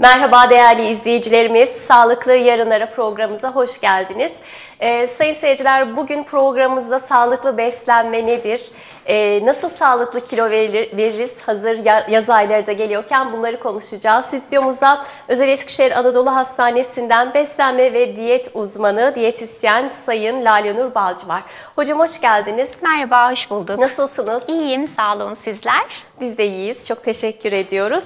Merhaba değerli izleyicilerimiz. Sağlıklı Yarınlara programımıza hoş geldiniz. Ee, sayın seyirciler bugün programımızda sağlıklı beslenme nedir? Ee, nasıl sağlıklı kilo verilir, veririz? Hazır yaz ayları da geliyorken bunları konuşacağız. Stüdyomuzda Özel Eskişehir Anadolu Hastanesi'nden beslenme ve diyet uzmanı, diyetisyen Sayın Lale Nur Balcı var. Hocam hoş geldiniz. Merhaba, hoş bulduk. Nasılsınız? İyiyim, sağ olun sizler. Biz de iyiyiz. Çok teşekkür ediyoruz.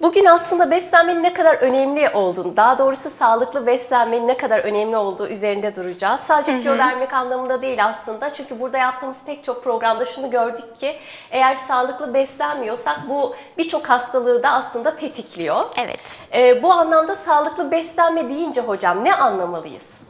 Bugün aslında beslenmenin ne kadar önemli olduğunu, daha doğrusu sağlıklı beslenmenin ne kadar önemli olduğu üzerinde duracağız. Sadece kilo vermek anlamında değil aslında. Çünkü burada yaptığımız pek çok programda şunu gördük ki eğer sağlıklı beslenmiyorsak bu birçok hastalığı da aslında tetikliyor. Evet. Ee, bu anlamda sağlıklı beslenme deyince hocam ne anlamalıyız?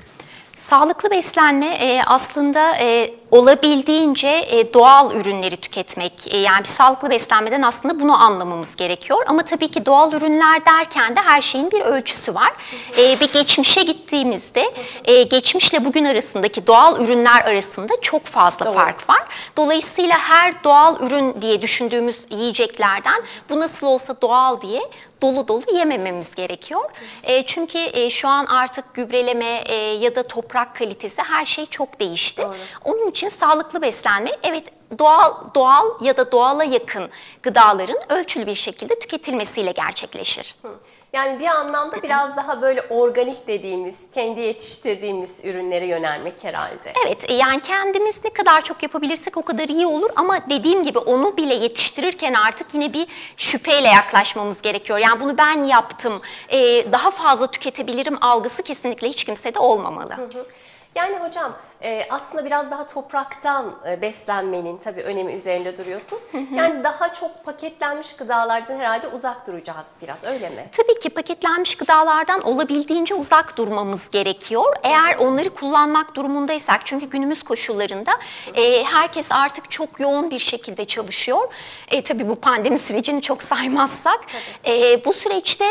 Sağlıklı beslenme e, aslında e, olabildiğince e, doğal ürünleri tüketmek. E, yani bir sağlıklı beslenmeden aslında bunu anlamamız gerekiyor. Ama tabii ki doğal ürünler derken de her şeyin bir ölçüsü var. E, bir geçmişe gittiğimizde e, geçmişle bugün arasındaki doğal ürünler arasında çok fazla Doğru. fark var. Dolayısıyla her doğal ürün diye düşündüğümüz yiyeceklerden bu nasıl olsa doğal diye dolu dolu yemememiz gerekiyor. E, çünkü e, şu an artık gübreleme e, ya da toprak kalitesi her şey çok değişti. Doğru. Onun için sağlıklı beslenme evet doğal doğal ya da doğala yakın gıdaların ölçülü bir şekilde tüketilmesiyle gerçekleşir. Hı. Yani bir anlamda biraz daha böyle organik dediğimiz, kendi yetiştirdiğimiz ürünlere yönelmek herhalde. Evet, yani kendimiz ne kadar çok yapabilirsek o kadar iyi olur ama dediğim gibi onu bile yetiştirirken artık yine bir şüpheyle yaklaşmamız gerekiyor. Yani bunu ben yaptım, daha fazla tüketebilirim algısı kesinlikle hiç kimsede olmamalı. Hı hı. Yani hocam e, aslında biraz daha topraktan e, beslenmenin tabii önemi üzerinde duruyorsunuz. Yani daha çok paketlenmiş gıdalardan herhalde uzak duracağız biraz öyle mi? Tabii ki paketlenmiş gıdalardan olabildiğince uzak durmamız gerekiyor. Eğer onları kullanmak durumundaysak çünkü günümüz koşullarında e, herkes artık çok yoğun bir şekilde çalışıyor. E, tabii bu pandemi sürecini çok saymazsak e, bu süreçte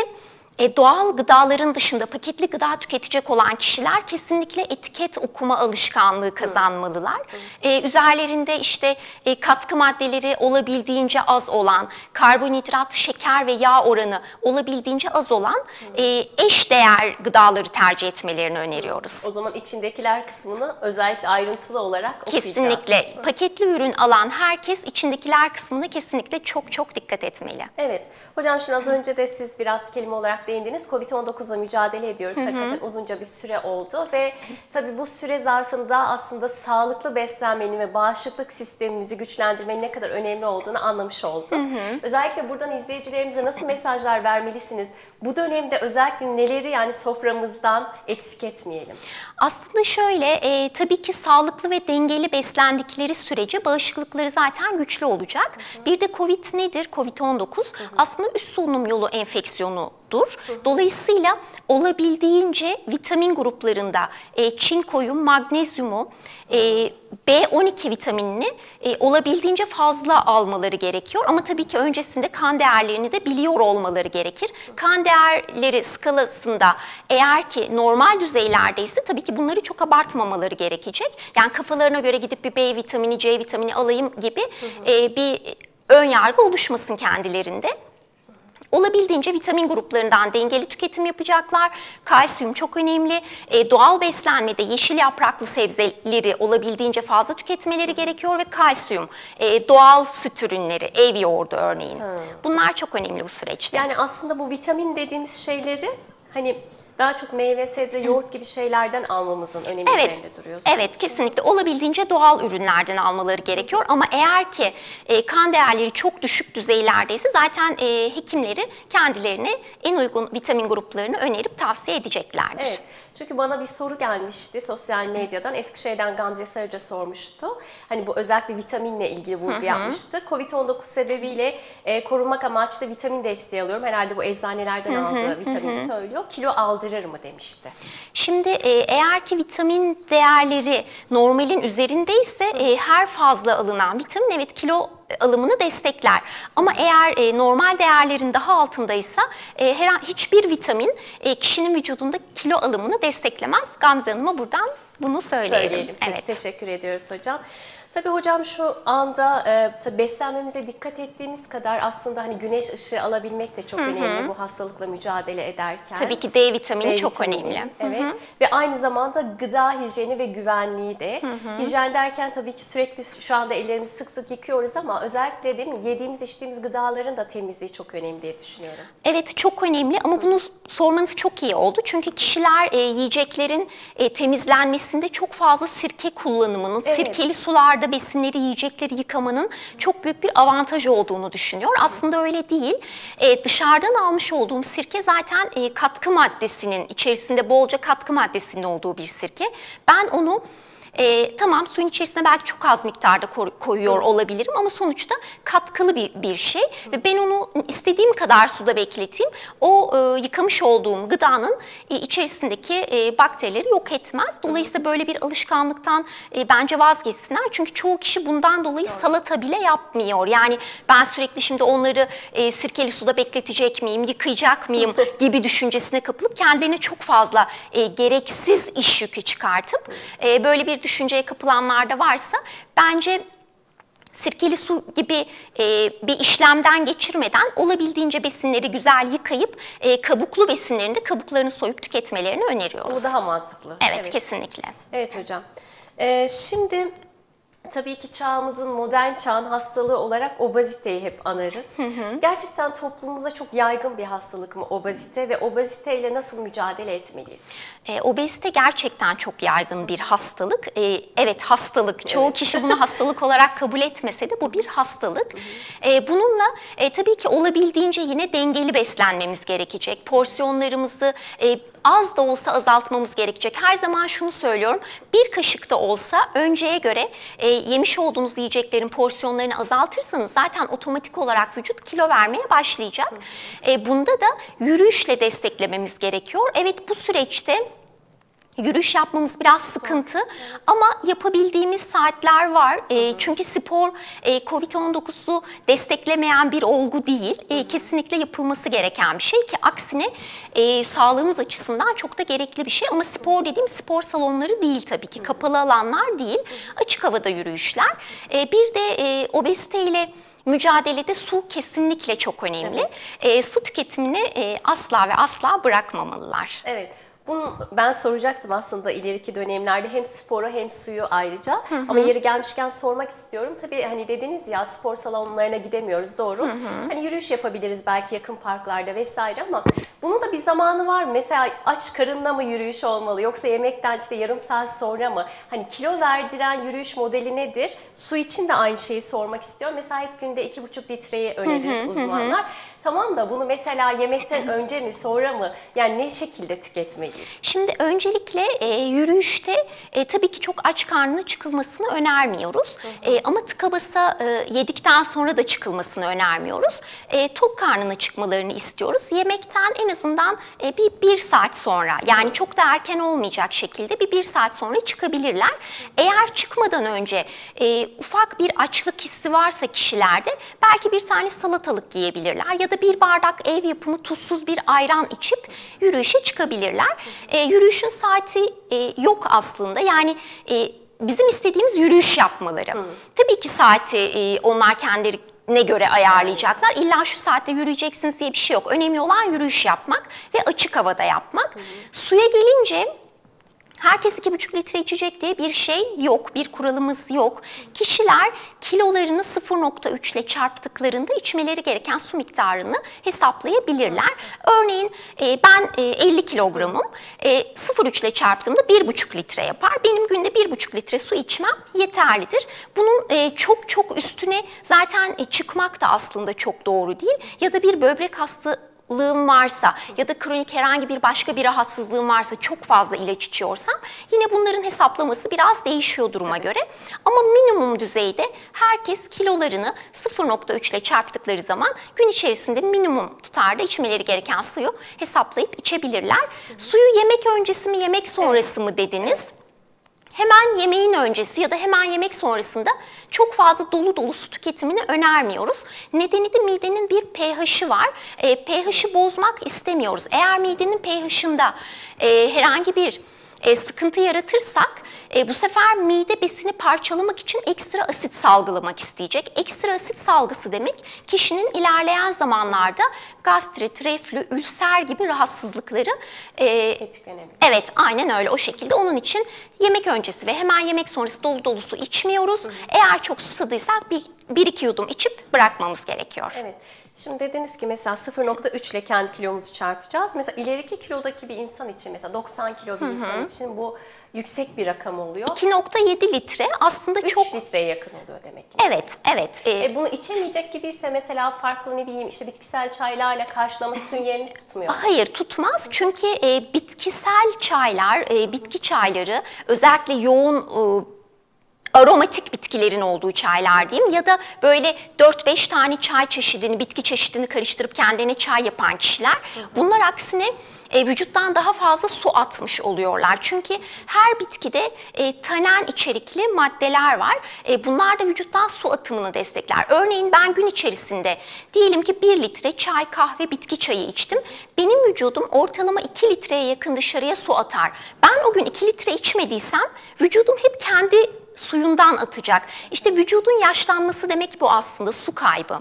e, doğal gıdaların dışında paketli gıda tüketecek olan kişiler kesinlikle etiket okuma alışkanlığı kazanmalılar. E, üzerlerinde işte e, katkı maddeleri olabildiğince az olan, karbonhidrat, şeker ve yağ oranı olabildiğince az olan e, eş değer gıdaları tercih etmelerini öneriyoruz. O zaman içindekiler kısmını özellikle ayrıntılı olarak okuyacağız. Kesinlikle. Paketli ürün alan herkes içindekiler kısmına kesinlikle çok çok dikkat etmeli. Evet. Hocam şimdi az önce de siz biraz kelime olarak değindiniz. Covid-19'la mücadele ediyoruz. Hı hı. Hakikaten uzunca bir süre oldu ve tabii bu süre zarfında aslında sağlıklı beslenmenin ve bağışıklık sistemimizi güçlendirmenin ne kadar önemli olduğunu anlamış olduk. Hı hı. Özellikle buradan izleyicilerimize nasıl mesajlar vermelisiniz? Bu dönemde özellikle neleri yani soframızdan eksik etmeyelim? Aslında şöyle, e, tabii ki sağlıklı ve dengeli beslendikleri sürece bağışıklıkları zaten güçlü olacak. Hı hı. Bir de Covid nedir? Covid-19 aslında üst solunum yolu enfeksiyonu dur. Dolayısıyla olabildiğince vitamin gruplarında e, çinkoyu, magnezyumu, e, B12 vitaminini e, olabildiğince fazla almaları gerekiyor. Ama tabii ki öncesinde kan değerlerini de biliyor olmaları gerekir. Kan değerleri skalasında eğer ki normal düzeylerdeyse tabii ki bunları çok abartmamaları gerekecek. Yani kafalarına göre gidip bir B vitamini, C vitamini alayım gibi e, bir ön yargı oluşmasın kendilerinde. Olabildiğince vitamin gruplarından dengeli tüketim yapacaklar. Kalsiyum çok önemli. E, doğal beslenmede yeşil yapraklı sebzeleri olabildiğince fazla tüketmeleri gerekiyor ve kalsiyum, e, doğal süt ürünleri, ev yoğurdu örneğin. Hmm. Bunlar çok önemli bu süreçte. Yani aslında bu vitamin dediğimiz şeyleri hani daha çok meyve, sebze, yoğurt gibi şeylerden almamızın önemi evet, üzerinde duruyorsunuz. Evet, kesinlikle. Olabildiğince doğal ürünlerden almaları gerekiyor. Ama eğer ki e, kan değerleri çok düşük düzeylerdeyse zaten e, hekimleri kendilerine en uygun vitamin gruplarını önerip tavsiye edeceklerdir. Evet. Çünkü bana bir soru gelmişti sosyal medyadan. Eskişehir'den Gamze Sarıca sormuştu. Hani bu özellikle vitaminle ilgili vurgu yapmıştı. Covid-19 sebebiyle e, korunmak amaçlı vitamin desteği alıyorum. Herhalde bu eczanelerden hı hı. aldığı vitamin hı hı. söylüyor. Kilo aldırır mı demişti. Şimdi e, eğer ki vitamin değerleri normalin üzerindeyse e, her fazla alınan vitamin evet kilo alımını destekler. Ama eğer e, normal değerlerin daha altındaysa e, her hiçbir vitamin e, kişinin vücudunda kilo alımını desteklemez. Gamze Hanım'a buradan bunu söyleyelim. söyleyelim. Evet. Peki, teşekkür ediyoruz hocam. Tabii hocam şu anda e, tabii beslenmemize dikkat ettiğimiz kadar aslında hani güneş ışığı alabilmek de çok önemli bu hastalıkla mücadele ederken. Tabii ki D vitamini D çok vitamini, önemli. Evet. Ve aynı zamanda gıda hijyeni ve güvenliği de. Hijyen derken tabii ki sürekli şu anda ellerimizi sık sık yıkıyoruz ama özellikle değil mi yediğimiz içtiğimiz gıdaların da temizliği çok önemli diye düşünüyorum. Evet çok önemli ama bunu sormanız çok iyi oldu. Çünkü kişiler e, yiyeceklerin e, temizlenmesinde çok fazla sirke kullanımının, Evet. sirkeli sularda besinleri, yiyecekleri yıkamanın çok büyük bir avantaj olduğunu düşünüyor. Aslında öyle değil. E, dışarıdan almış olduğum sirke zaten e, katkı maddesinin içerisinde bolca katkı maddesinin olduğu bir sirke. Ben onu e, tamam suyun içerisine belki çok az miktarda koy- koyuyor olabilirim ama sonuçta katkılı bir, bir şey. Ve ben onu istediğim kadar suda bekleteyim. O e, yıkamış olduğum gıdanın e, içerisindeki e, bakterileri yok etmez. Dolayısıyla böyle bir alışkanlıktan e, bence vazgeçsinler. Çünkü çoğu kişi bundan dolayı salata bile yapmıyor. Yani ben sürekli şimdi onları e, sirkeli suda bekletecek miyim, yıkayacak mıyım gibi düşüncesine kapılıp kendilerine çok fazla e, gereksiz iş yükü çıkartıp e, böyle bir düşünceye kapılanlar da varsa bence sirkeli su gibi e, bir işlemden geçirmeden olabildiğince besinleri güzel yıkayıp e, kabuklu besinlerin de kabuklarını soyup tüketmelerini öneriyoruz. Bu daha mantıklı. evet, kesinlikle. Evet hocam. Ee, şimdi tabii ki çağımızın modern çağın hastalığı olarak obeziteyi hep anarız. Gerçekten toplumumuzda çok yaygın bir hastalık mı obezite ve obeziteyle nasıl mücadele etmeliyiz? E, obezite gerçekten çok yaygın bir hastalık. E, evet hastalık. Çoğu kişi bunu hastalık olarak kabul etmese de bu bir hastalık. E, bununla e, tabii ki olabildiğince yine dengeli beslenmemiz gerekecek. Porsiyonlarımızı e, az da olsa azaltmamız gerekecek. Her zaman şunu söylüyorum. Bir kaşık da olsa önceye göre e, yemiş olduğunuz yiyeceklerin porsiyonlarını azaltırsanız zaten otomatik olarak vücut kilo vermeye başlayacak. E, bunda da yürüyüşle desteklememiz gerekiyor. Evet bu süreçte Yürüyüş yapmamız biraz sıkıntı ama yapabildiğimiz saatler var. E, çünkü spor e, Covid-19'u desteklemeyen bir olgu değil. E, kesinlikle yapılması gereken bir şey ki aksine e, sağlığımız açısından çok da gerekli bir şey. Ama spor dediğim spor salonları değil tabii ki. Kapalı alanlar değil. Açık havada yürüyüşler. E, bir de e, obezite ile mücadelede su kesinlikle çok önemli. E, su tüketimini e, asla ve asla bırakmamalılar. Evet. Bunu ben soracaktım aslında ileriki dönemlerde hem sporu hem suyu ayrıca. Ama yeri gelmişken sormak istiyorum. Tabii hani dediniz ya spor salonlarına gidemiyoruz doğru. Hani yürüyüş yapabiliriz belki yakın parklarda vesaire ama bunun da bir zamanı var mı? Mesela aç karınla mı yürüyüş olmalı yoksa yemekten işte yarım saat sonra mı? Hani kilo verdiren yürüyüş modeli nedir? Su için de aynı şeyi sormak istiyorum. Mesela hep günde 2,5 litreyi önerir uzmanlar. Tamam da bunu mesela yemekten önce mi sonra mı? Yani ne şekilde tüketmeliyiz? Şimdi öncelikle e, yürüyüşte e, tabii ki çok aç karnına çıkılmasını önermiyoruz. E, ama tıka basa e, yedikten sonra da çıkılmasını önermiyoruz. E, tok karnına çıkmalarını istiyoruz. Yemekten en azından e, bir, bir saat sonra yani çok da erken olmayacak şekilde bir bir saat sonra çıkabilirler. Eğer çıkmadan önce e, ufak bir açlık hissi varsa kişilerde belki bir tane salatalık yiyebilirler ya da bir bardak ev yapımı tuzsuz bir ayran içip yürüyüşe çıkabilirler. E, yürüyüşün saati e, yok aslında yani e, bizim istediğimiz yürüyüş yapmaları. Tabii ki saati e, onlar kendileri ne göre ayarlayacaklar. İlla şu saatte yürüyeceksiniz diye bir şey yok. Önemli olan yürüyüş yapmak ve açık havada yapmak. Suya gelince Herkes 2,5 litre içecek diye bir şey yok, bir kuralımız yok. Kişiler kilolarını 0.3 ile çarptıklarında içmeleri gereken su miktarını hesaplayabilirler. Örneğin e, ben e, 50 kilogramım, e, 0.3 ile çarptığımda 1,5 litre yapar. Benim günde 1,5 litre su içmem yeterlidir. Bunun e, çok çok üstüne zaten e, çıkmak da aslında çok doğru değil. Ya da bir böbrek hastalığı lığım varsa ya da kronik herhangi bir başka bir rahatsızlığım varsa çok fazla ilaç içiyorsam yine bunların hesaplaması biraz değişiyor duruma göre. Ama minimum düzeyde herkes kilolarını 0.3 ile çarptıkları zaman gün içerisinde minimum tutarda içmeleri gereken suyu hesaplayıp içebilirler. Suyu yemek öncesi mi yemek sonrası mı dediniz? Hemen yemeğin öncesi ya da hemen yemek sonrasında çok fazla dolu dolu su tüketimini önermiyoruz. Nedeni de midenin bir pH'i var. E, pH'i bozmak istemiyoruz. Eğer midenin pH'ında e, herhangi bir e, sıkıntı yaratırsak e, bu sefer mide besini parçalamak için ekstra asit salgılamak isteyecek. Ekstra asit salgısı demek kişinin ilerleyen zamanlarda gastrit, reflü, ülser gibi rahatsızlıkları e. Evet, aynen öyle o şekilde. Onun için yemek öncesi ve hemen yemek sonrası dolu dolu su içmiyoruz. Eğer çok susadıysak bir, bir iki yudum içip bırakmamız gerekiyor. Evet. Şimdi dediniz ki mesela 0.3 ile kendi kilomuzu çarpacağız. Mesela ileriki kilodaki bir insan için mesela 90 kilo bir insan için bu yüksek bir rakam oluyor. 2.7 litre aslında 3 çok... litreye yakın oluyor demek ki. Evet, evet. e, E, bunu içemeyecek gibiyse mesela farklı ne bileyim işte bitkisel çaylarla karşılaması suyun yerini tutmuyor. Hayır tutmaz çünkü e, bitkisel çaylar, e, bitki çayları özellikle yoğun e, aromatik bitkilerin olduğu çaylar diyeyim ya da böyle 4-5 tane çay çeşidini, bitki çeşidini karıştırıp kendine çay yapan kişiler bunlar aksine e, vücuttan daha fazla su atmış oluyorlar. Çünkü her bitkide e, tanen içerikli maddeler var. E, bunlar da vücuttan su atımını destekler. Örneğin ben gün içerisinde diyelim ki 1 litre çay, kahve, bitki çayı içtim. Benim vücudum ortalama 2 litreye yakın dışarıya su atar. Ben o gün 2 litre içmediysem vücudum hep kendi suyundan atacak. İşte vücudun yaşlanması demek bu aslında su kaybı.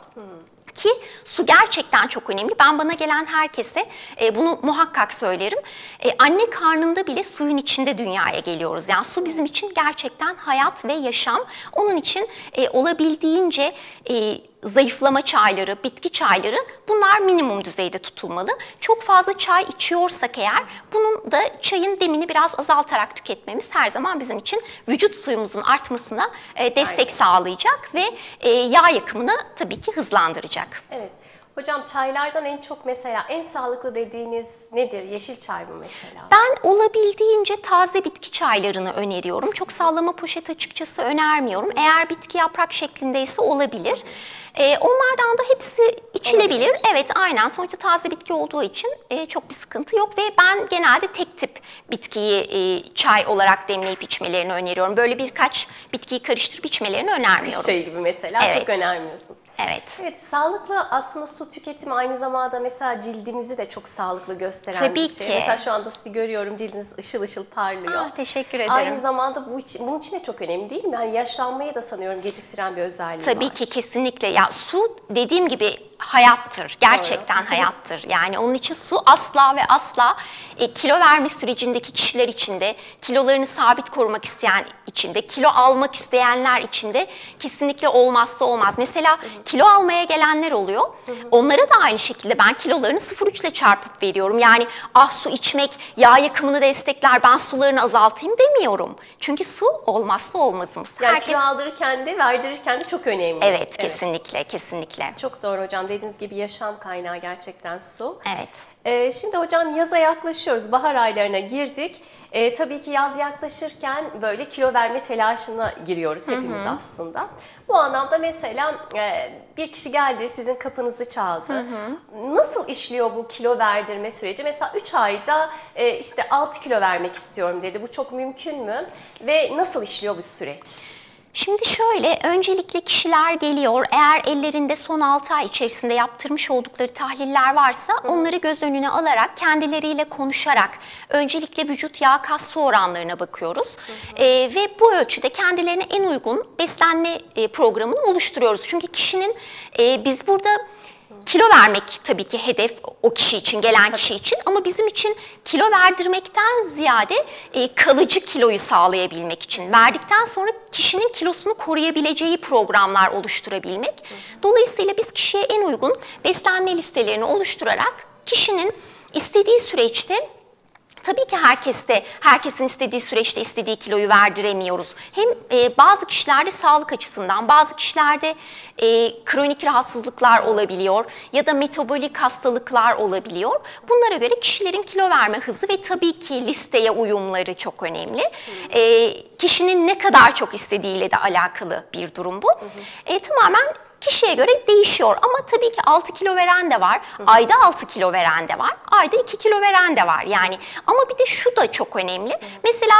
Ki su gerçekten çok önemli. Ben bana gelen herkese e, bunu muhakkak söylerim. E, anne karnında bile suyun içinde dünyaya geliyoruz. Yani su bizim için gerçekten hayat ve yaşam. Onun için e, olabildiğince e, zayıflama çayları, bitki çayları bunlar minimum düzeyde tutulmalı. Çok fazla çay içiyorsak eğer bunun da çayın demini biraz azaltarak tüketmemiz her zaman bizim için vücut suyumuzun artmasına e, destek Aynen. sağlayacak ve e, yağ yakımını tabii ki hızlandıracak. Evet. Hocam çaylardan en çok mesela en sağlıklı dediğiniz nedir? Yeşil çay mı mesela? Ben olabildiğince taze bitki çaylarını öneriyorum. Çok sallama poşet açıkçası önermiyorum. Eğer bitki yaprak şeklindeyse olabilir. Ee, onlardan da hepsi içilebilir. Olabilir. Evet aynen. Sonuçta taze bitki olduğu için e, çok bir sıkıntı yok ve ben genelde tek tip bitkiyi e, çay olarak demleyip içmelerini öneriyorum. Böyle birkaç bitkiyi karıştırıp içmelerini Kış önermiyorum. çayı gibi mesela Evet. çok önermiyorsunuz. Evet. Evet, sağlıklı aslında su tüketimi aynı zamanda mesela cildimizi de çok sağlıklı gösteren Tabii bir şey. ki. Mesela şu anda sizi görüyorum cildiniz ışıl ışıl parlıyor. Aa, teşekkür ederim. Aynı zamanda bu için, bunun için de çok önemli değil mi? Yani yaşlanmayı da sanıyorum geciktiren bir özelliği Tabii var. ki kesinlikle. Ya su dediğim gibi hayattır. Gerçekten hayattır. Yani onun için su asla ve asla e, kilo verme sürecindeki kişiler içinde, kilolarını sabit korumak isteyen içinde, kilo almak isteyenler içinde kesinlikle olmazsa olmaz. Mesela kilo almaya gelenler oluyor. Onlara da aynı şekilde ben kilolarını 0,3 ile çarpıp veriyorum. Yani ah su içmek yağ yakımını destekler ben sularını azaltayım demiyorum. Çünkü su olmazsa olmazımız. Yani kilo aldırırken de verdirirken de çok önemli. Evet, kesinlikle, kesinlikle. Çok doğru hocam. Dediğiniz gibi yaşam kaynağı gerçekten su. Evet. Ee, şimdi hocam yaza yaklaşıyoruz. Bahar aylarına girdik. Ee, tabii ki yaz yaklaşırken böyle kilo verme telaşına giriyoruz hepimiz aslında. Bu anlamda mesela e, bir kişi geldi sizin kapınızı çaldı. Nasıl işliyor bu kilo verdirme süreci? Mesela 3 ayda e, işte 6 kilo vermek istiyorum dedi. Bu çok mümkün mü? Ve nasıl işliyor bu süreç? Şimdi şöyle, öncelikle kişiler geliyor. Eğer ellerinde son 6 ay içerisinde yaptırmış oldukları tahliller varsa onları göz önüne alarak, kendileriyle konuşarak öncelikle vücut yağ kas su oranlarına bakıyoruz. Ee, ve bu ölçüde kendilerine en uygun beslenme e, programını oluşturuyoruz. Çünkü kişinin e, biz burada Kilo vermek tabii ki hedef o kişi için, gelen kişi için. Ama bizim için kilo verdirmekten ziyade e, kalıcı kiloyu sağlayabilmek için, verdikten sonra kişinin kilosunu koruyabileceği programlar oluşturabilmek. Dolayısıyla biz kişiye en uygun beslenme listelerini oluşturarak kişinin istediği süreçte Tabii ki herkes de, herkesin istediği süreçte istediği kiloyu verdiremiyoruz. Hem e, bazı kişilerde sağlık açısından, bazı kişilerde e, kronik rahatsızlıklar olabiliyor ya da metabolik hastalıklar olabiliyor. Bunlara göre kişilerin kilo verme hızı ve tabii ki listeye uyumları çok önemli. E, kişinin ne kadar çok istediğiyle de alakalı bir durum bu. E, tamamen kişiye göre değişiyor ama tabii ki 6 kilo veren de var, ayda 6 kilo veren de var, ayda 2 kilo veren de var yani. Ama bir de şu da çok önemli. Mesela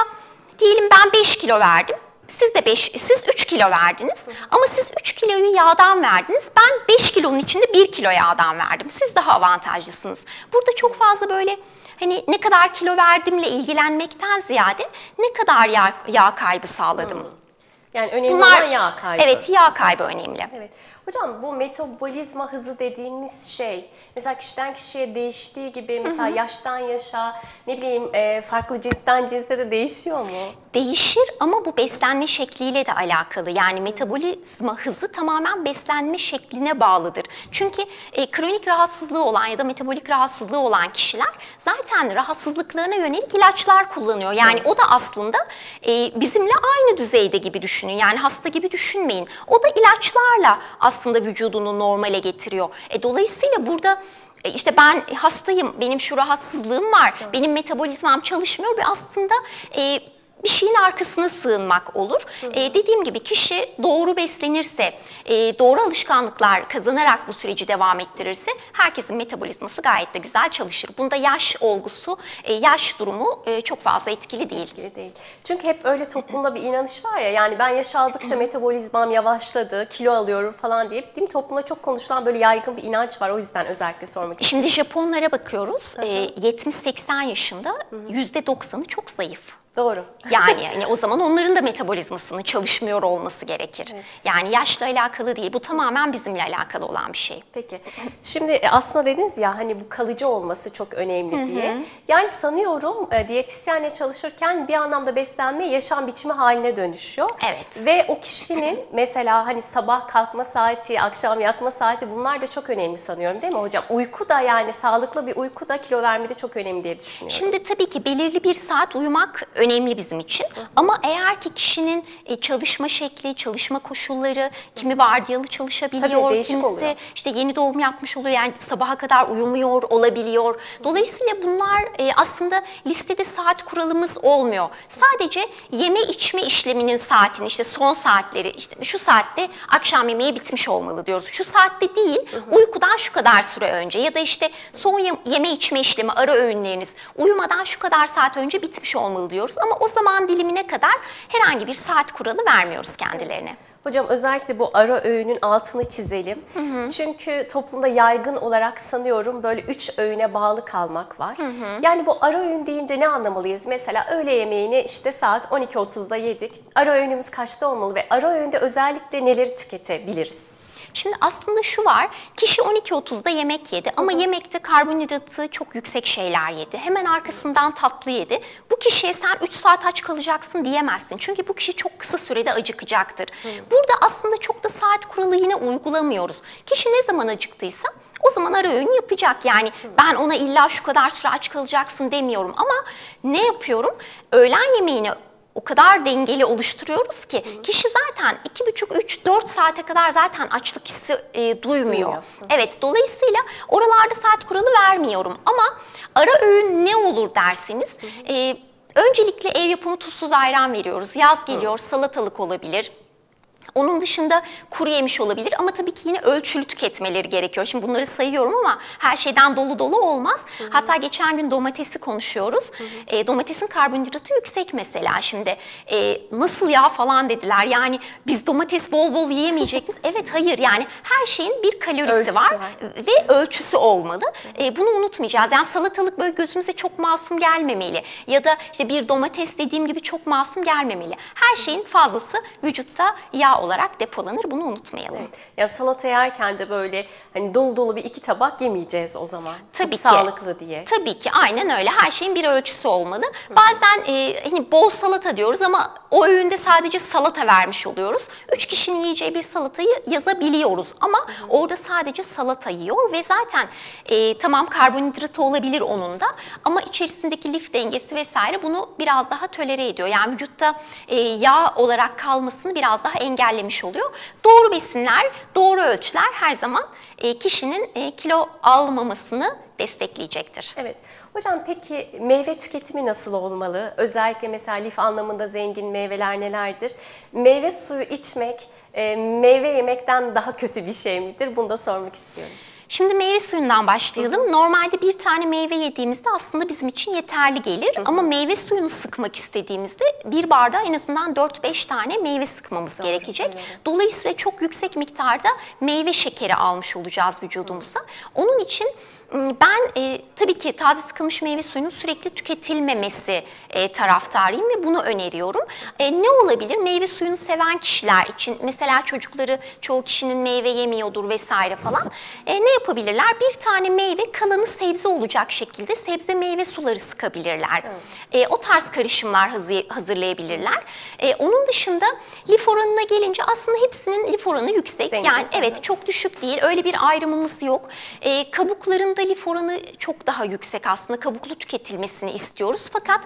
diyelim ben 5 kilo verdim. Siz de 5, siz 3 kilo verdiniz ama siz 3 kiloyu yağdan verdiniz. Ben 5 kilonun içinde 1 kilo yağdan verdim. Siz daha avantajlısınız. Burada çok fazla böyle hani ne kadar kilo verdimle ilgilenmekten ziyade ne kadar yağ, yağ kaybı sağladım. Yani önemli Bunlar olan yağ kaybı. Evet, yağ kaybı önemli. Evet. Hocam bu metabolizma hızı dediğimiz şey mesela kişiden kişiye değiştiği gibi mesela yaştan yaşa ne bileyim e, farklı cinsten cinse de değişiyor mu? Değişir ama bu beslenme şekliyle de alakalı. Yani metabolizma hızı tamamen beslenme şekline bağlıdır. Çünkü e, kronik rahatsızlığı olan ya da metabolik rahatsızlığı olan kişiler zaten rahatsızlıklarına yönelik ilaçlar kullanıyor. Yani o da aslında e, bizimle aynı düzeyde gibi düşünün. Yani hasta gibi düşünmeyin. O da ilaçlarla aslında vücudunu normale getiriyor. E, dolayısıyla burada e, işte ben hastayım, benim şu rahatsızlığım var, benim metabolizmam çalışmıyor ve aslında e, bir şeyin arkasına sığınmak olur. E, dediğim gibi kişi doğru beslenirse, e, doğru alışkanlıklar kazanarak bu süreci devam ettirirse herkesin metabolizması gayet de güzel çalışır. Bunda yaş olgusu, e, yaş durumu e, çok fazla etkili değil. Etkili değil. Çünkü hep öyle toplumda bir inanış var ya yani ben yaş aldıkça metabolizmam yavaşladı, kilo alıyorum falan diye değil mi? Toplumda çok konuşulan böyle yaygın bir inanç var. O yüzden özellikle sormak istedim. Şimdi Japonlara bakıyoruz. E, 70-80 yaşında %90'ı çok zayıf. Doğru. Yani, yani o zaman onların da metabolizmasının çalışmıyor olması gerekir. Yani yaşla alakalı değil. Bu tamamen bizimle alakalı olan bir şey. Peki. Şimdi e, aslında dediniz ya hani bu kalıcı olması çok önemli diye. Yani sanıyorum e, diyetisyenle çalışırken bir anlamda beslenme yaşam biçimi haline dönüşüyor. Evet. Ve o kişinin mesela hani sabah kalkma saati, akşam yatma saati bunlar da çok önemli sanıyorum değil mi hocam? Uyku da yani sağlıklı bir uyku da kilo vermede çok önemli diye düşünüyorum. Şimdi tabii ki belirli bir saat uyumak önemli bizim için. Ama eğer ki kişinin e, çalışma şekli, çalışma koşulları, kimi vardiyalı çalışabiliyor, Tabii, kimisi oluyor. işte yeni doğum yapmış oluyor yani sabaha kadar uyumuyor olabiliyor. Dolayısıyla bunlar e, aslında listede saat kuralımız olmuyor. Sadece yeme içme işleminin saatini işte son saatleri işte şu saatte akşam yemeği bitmiş olmalı diyoruz. Şu saatte değil uykudan şu kadar süre önce ya da işte son yem- yeme içme işlemi ara öğünleriniz uyumadan şu kadar saat önce bitmiş olmalı diyoruz. Ama o zaman dilimine kadar herhangi bir saat kuralı vermiyoruz kendilerine. Hocam özellikle bu ara öğünün altını çizelim. Çünkü toplumda yaygın olarak sanıyorum böyle üç öğüne bağlı kalmak var. Yani bu ara öğün deyince ne anlamalıyız? Mesela öğle yemeğini işte saat 12.30'da yedik. Ara öğünümüz kaçta olmalı ve ara öğünde özellikle neleri tüketebiliriz? Şimdi aslında şu var, kişi 12.30'da yemek yedi ama yemekte karbonhidratı çok yüksek şeyler yedi. Hemen arkasından tatlı yedi. Bu kişiye sen 3 saat aç kalacaksın diyemezsin. Çünkü bu kişi çok kısa sürede acıkacaktır. Burada aslında çok da saat kuralı yine uygulamıyoruz. Kişi ne zaman acıktıysa o zaman ara öğün yapacak. Yani ben ona illa şu kadar süre aç kalacaksın demiyorum ama ne yapıyorum? Öğlen yemeğini o kadar dengeli oluşturuyoruz ki kişi zaten 2,5-3-4 saate kadar zaten açlık hissi e, duymuyor. Duymuyor. Evet dolayısıyla oralarda saat kuralı vermiyorum ama ara öğün ne olur derseniz e, öncelikle ev yapımı tuzsuz ayran veriyoruz. Yaz geliyor salatalık olabilir. Onun dışında kuru yemiş olabilir ama tabii ki yine ölçülü tüketmeleri gerekiyor. Şimdi bunları sayıyorum ama her şeyden dolu dolu olmaz. Hatta geçen gün domatesi konuşuyoruz. E, domatesin karbonhidratı yüksek mesela şimdi. E, nasıl ya falan dediler. Yani biz domates bol bol yiyemeyecek miyiz? Evet hayır yani her şeyin bir kalorisi Ölçüsü var, var. ve ölçüsü olmalı. E, bunu unutmayacağız. Yani salatalık böyle gözümüze çok masum gelmemeli. Ya da işte bir domates dediğim gibi çok masum gelmemeli. Her şeyin fazlası vücutta yağ olarak depolanır. Bunu unutmayalım. Ya salata yerken de böyle hani dolu dolu bir iki tabak yemeyeceğiz o zaman. Çok Tabii ki. Sağlıklı diye. Tabii ki aynen öyle. Her şeyin bir ölçüsü olmalı. Bazen e, hani bol salata diyoruz ama o öğünde sadece salata vermiş oluyoruz. Üç kişinin yiyeceği bir salatayı yazabiliyoruz ama orada sadece salata yiyor ve zaten e, tamam karbonhidratı olabilir onun da ama içerisindeki lif dengesi vesaire bunu biraz daha tolere ediyor. Yani vücutta e, yağ olarak kalmasını biraz daha engellemiş oluyor. Doğru besinler, doğru ölçüler her zaman e, kişinin e, kilo almamasını destekleyecektir. Evet. Hocam peki meyve tüketimi nasıl olmalı? Özellikle mesela lif anlamında zengin meyveler nelerdir? Meyve suyu içmek e, meyve yemekten daha kötü bir şey midir? Bunu da sormak istiyorum. Şimdi meyve suyundan başlayalım. Normalde bir tane meyve yediğimizde aslında bizim için yeterli gelir. Ama meyve suyunu sıkmak istediğimizde bir bardağa en azından 4-5 tane meyve sıkmamız gerekecek. Dolayısıyla çok yüksek miktarda meyve şekeri almış olacağız vücudumuza. Onun için Ben e, tabii ki taze sıkılmış meyve suyunun sürekli tüketilmemesi e, taraftarıyım ve bunu öneriyorum. E, ne olabilir? Meyve suyunu seven kişiler için mesela çocukları çoğu kişinin meyve yemiyordur vesaire falan. E, ne yapabilirler? Bir tane meyve kalanı sebze olacak şekilde sebze meyve suları sıkabilirler. E, o tarz karışımlar hazır- hazırlayabilirler. E, onun dışında lif oranına gelince aslında hepsinin lif oranı yüksek. Zengin. Yani evet çok düşük değil. Öyle bir ayrımımız yok. E, lif oranı çok daha yüksek aslında. Kabuklu tüketilmesini istiyoruz. Fakat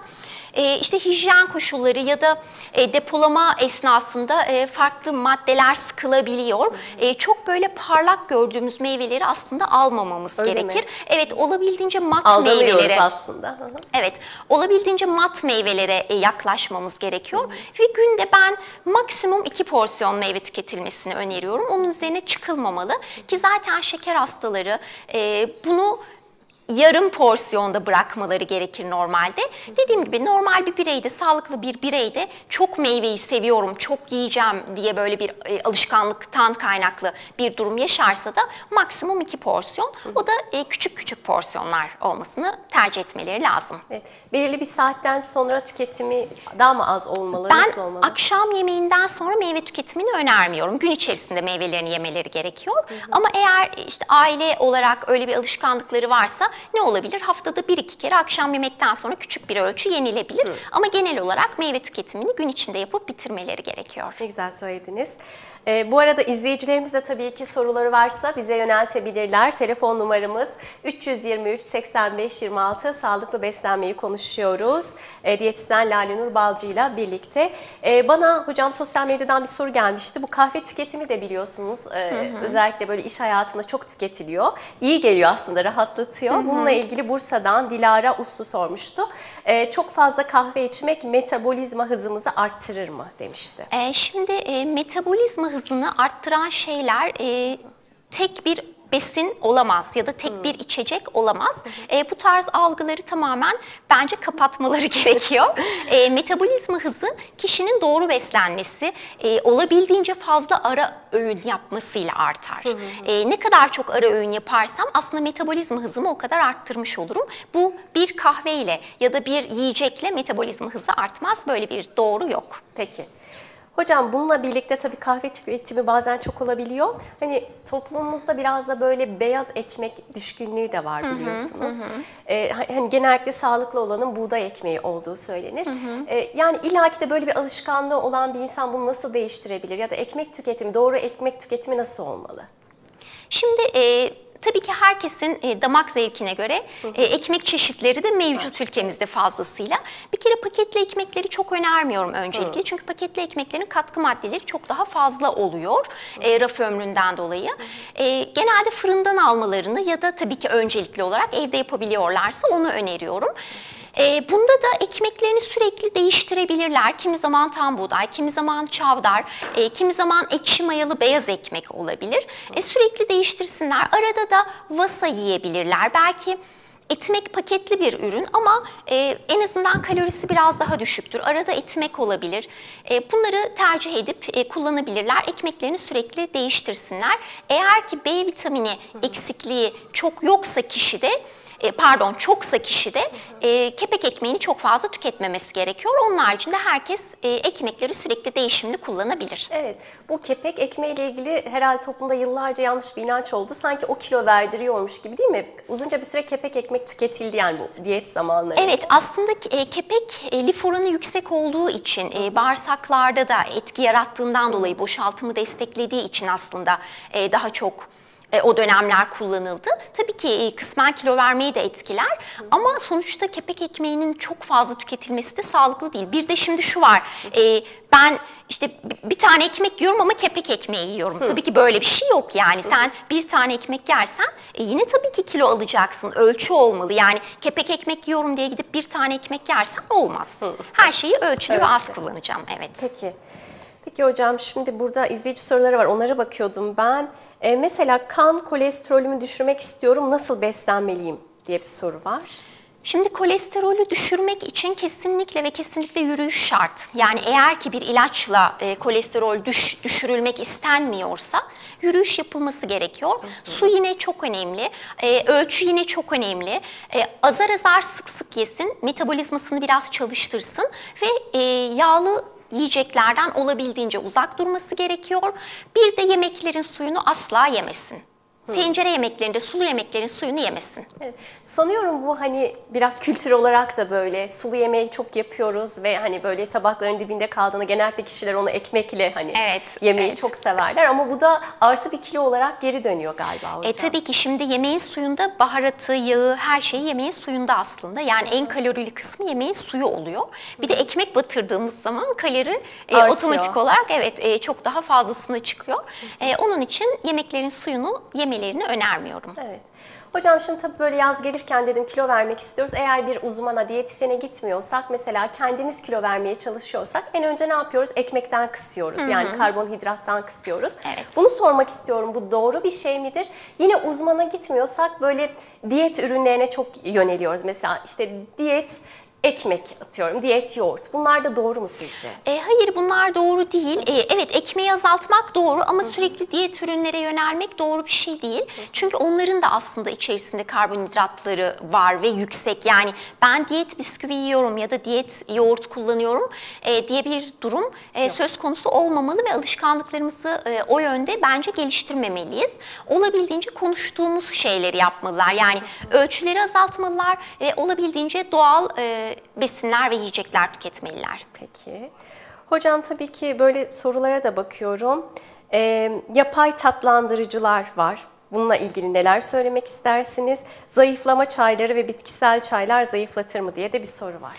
e, işte hijyen koşulları ya da e, depolama esnasında e, farklı maddeler sıkılabiliyor. E, çok böyle parlak gördüğümüz meyveleri aslında almamamız Öyle mi? gerekir. Evet olabildiğince mat Aldanıyoruz meyvelere aslında. Hı hı. Evet, olabildiğince mat meyvelere e, yaklaşmamız gerekiyor ve günde ben maksimum iki porsiyon meyve tüketilmesini öneriyorum. Onun üzerine çıkılmamalı ki zaten şeker hastaları e, bunu yarım porsiyonda bırakmaları gerekir normalde. Dediğim gibi normal bir bireyde, sağlıklı bir bireyde çok meyveyi seviyorum, çok yiyeceğim diye böyle bir e, alışkanlıktan kaynaklı bir durum yaşarsa da maksimum iki porsiyon. O da e, küçük küçük porsiyonlar olmasını tercih etmeleri lazım. Evet. Belirli bir saatten sonra tüketimi daha mı az olmalı? Ben nasıl olmalı? akşam yemeğinden sonra meyve tüketimini önermiyorum. Gün içerisinde meyvelerini yemeleri gerekiyor. Ama eğer işte aile olarak öyle bir alışkanlıkları varsa ne olabilir? Haftada bir iki kere akşam yemekten sonra küçük bir ölçü yenilebilir. Ama genel olarak meyve tüketimini gün içinde yapıp bitirmeleri gerekiyor. Ne güzel söylediniz. Ee, bu arada izleyicilerimiz de tabii ki soruları varsa bize yöneltebilirler. Telefon numaramız 323 85 26 sağlıklı beslenmeyi konuşuyoruz. E, diyetisyen Lale Nur Balcı ile birlikte. Ee, bana hocam sosyal medyadan bir soru gelmişti. Bu kahve tüketimi de biliyorsunuz e, özellikle böyle iş hayatında çok tüketiliyor. İyi geliyor aslında rahatlatıyor. Bununla ilgili Bursa'dan Dilara Uslu sormuştu. Ee, çok fazla kahve içmek metabolizma hızımızı arttırır mı demişti. Ee, şimdi e, metabolizma hızını arttıran şeyler e, tek bir besin olamaz ya da tek bir içecek olamaz. E, bu tarz algıları tamamen bence kapatmaları gerekiyor. E, metabolizma hızı kişinin doğru beslenmesi, e, olabildiğince fazla ara öğün yapmasıyla artar. E, ne kadar çok ara öğün yaparsam aslında metabolizma hızımı o kadar arttırmış olurum. Bu bir kahveyle ya da bir yiyecekle metabolizma hızı artmaz. Böyle bir doğru yok. Peki. Hocam bununla birlikte tabii kahve tüketimi bazen çok olabiliyor. Hani toplumumuzda biraz da böyle beyaz ekmek düşkünlüğü de var biliyorsunuz. Ee, hani genellikle sağlıklı olanın buğday ekmeği olduğu söylenir. Ee, yani illaki de böyle bir alışkanlığı olan bir insan bunu nasıl değiştirebilir? Ya da ekmek tüketimi, doğru ekmek tüketimi nasıl olmalı? Şimdi e, tabii ki herkesin e, damak zevkine göre e, ekmek çeşitleri de mevcut ülkemizde fazlasıyla. Bir kere paketli ekmekleri çok önermiyorum öncelikle. Çünkü paketli ekmeklerin katkı maddeleri çok daha fazla oluyor e, raf ömründen dolayı. E, genelde fırından almalarını ya da tabii ki öncelikli olarak evde yapabiliyorlarsa onu öneriyorum. E, bunda da ekmeklerini sürekli değiştirebilirler. Kimi zaman tam buğday, kimi zaman çavdar, e, kimi zaman ekşi mayalı beyaz ekmek olabilir. E, sürekli değiştirsinler. Arada da vasa yiyebilirler. Belki Etmek paketli bir ürün ama e, en azından kalorisi biraz daha düşüktür. Arada etmek olabilir. E, bunları tercih edip e, kullanabilirler. Ekmeklerini sürekli değiştirsinler. Eğer ki B vitamini eksikliği çok yoksa kişide e, pardon çoksa kişide e, kepek ekmeğini çok fazla tüketmemesi gerekiyor. Onun haricinde herkes e, ekmekleri sürekli değişimli kullanabilir. Evet, bu kepek ekmeği ile ilgili herhalde toplumda yıllarca yanlış bir inanç oldu. Sanki o kilo verdiriyormuş gibi değil mi? Uzunca bir süre kepek ekmek tüketildi yani bu diyet zamanlarında. Evet aslında e, kepek e, lif oranı yüksek olduğu için e, bağırsaklarda da etki yarattığından dolayı boşaltımı desteklediği için aslında e, daha çok e, o dönemler kullanıldı. Tabii ki e, kısmen kilo vermeyi de etkiler ama sonuçta kepek ekmeğinin çok fazla tüketilmesi de sağlıklı değil. Bir de şimdi şu var, e, ben işte bi- bir tane ekmek yiyorum ama kepek ekmeği yiyorum. Tabii ki böyle bir şey yok yani. Sen bir tane ekmek yersen e, yine tabii ki kilo alacaksın. Ölçü olmalı. Yani kepek ekmek yiyorum diye gidip bir tane ekmek yersen olmaz. Her şeyi ölçülü ve az kullanacağım. Evet. Peki. Peki hocam şimdi burada izleyici soruları var. Onlara bakıyordum ben. E, mesela kan kolesterolümü düşürmek istiyorum. Nasıl beslenmeliyim diye bir soru var. Şimdi kolesterolü düşürmek için kesinlikle ve kesinlikle yürüyüş şart. Yani eğer ki bir ilaçla e, kolesterol düş, düşürülmek istenmiyorsa yürüyüş yapılması gerekiyor. Su yine çok önemli, e, ölçü yine çok önemli. E, azar azar sık sık yesin, metabolizmasını biraz çalıştırsın ve e, yağlı yiyeceklerden olabildiğince uzak durması gerekiyor. Bir de yemeklerin suyunu asla yemesin. Tencere yemeklerinde, sulu yemeklerin suyunu yemesin. Evet. Sanıyorum bu hani biraz kültür olarak da böyle sulu yemeği çok yapıyoruz ve hani böyle tabakların dibinde kaldığını genellikle kişiler onu ekmekle hani Evet, yemeği evet. çok severler ama bu da artı bir kilo olarak geri dönüyor galiba hocam. E tabii ki şimdi yemeğin suyunda baharatı, yağı, her şeyi yemeğin suyunda aslında. Yani en kalorili kısmı yemeğin suyu oluyor. Bir de ekmek batırdığımız zaman kalori e, Artıyor. otomatik olarak evet e, çok daha fazlasına çıkıyor. E, onun için yemeklerin suyunu yemelerini önermiyorum. Evet. Hocam şimdi tabii böyle yaz gelirken dedim kilo vermek istiyoruz. Eğer bir uzmana, diyetisyene gitmiyorsak mesela kendimiz kilo vermeye çalışıyorsak en önce ne yapıyoruz? Ekmekten kısıyoruz. Yani karbonhidrattan kısıyoruz. Evet. Bunu sormak istiyorum. Bu doğru bir şey midir? Yine uzmana gitmiyorsak böyle diyet ürünlerine çok yöneliyoruz. Mesela işte diyet ekmek atıyorum, diyet yoğurt. Bunlar da doğru mu sizce? E, hayır bunlar doğru değil. E, evet ekmeği azaltmak doğru ama sürekli diyet ürünlere yönelmek doğru bir şey değil. Çünkü onların da aslında içerisinde karbonhidratları var ve yüksek. Yani ben diyet bisküvi yiyorum ya da diyet yoğurt kullanıyorum e, diye bir durum e, söz konusu olmamalı ve alışkanlıklarımızı e, o yönde bence geliştirmemeliyiz. Olabildiğince konuştuğumuz şeyleri yapmalılar. Yani ölçüleri azaltmalılar ve olabildiğince doğal e, besinler ve yiyecekler tüketmeliler. Peki. Hocam tabii ki böyle sorulara da bakıyorum. Ee, yapay tatlandırıcılar var. Bununla ilgili neler söylemek istersiniz? Zayıflama çayları ve bitkisel çaylar zayıflatır mı diye de bir soru var.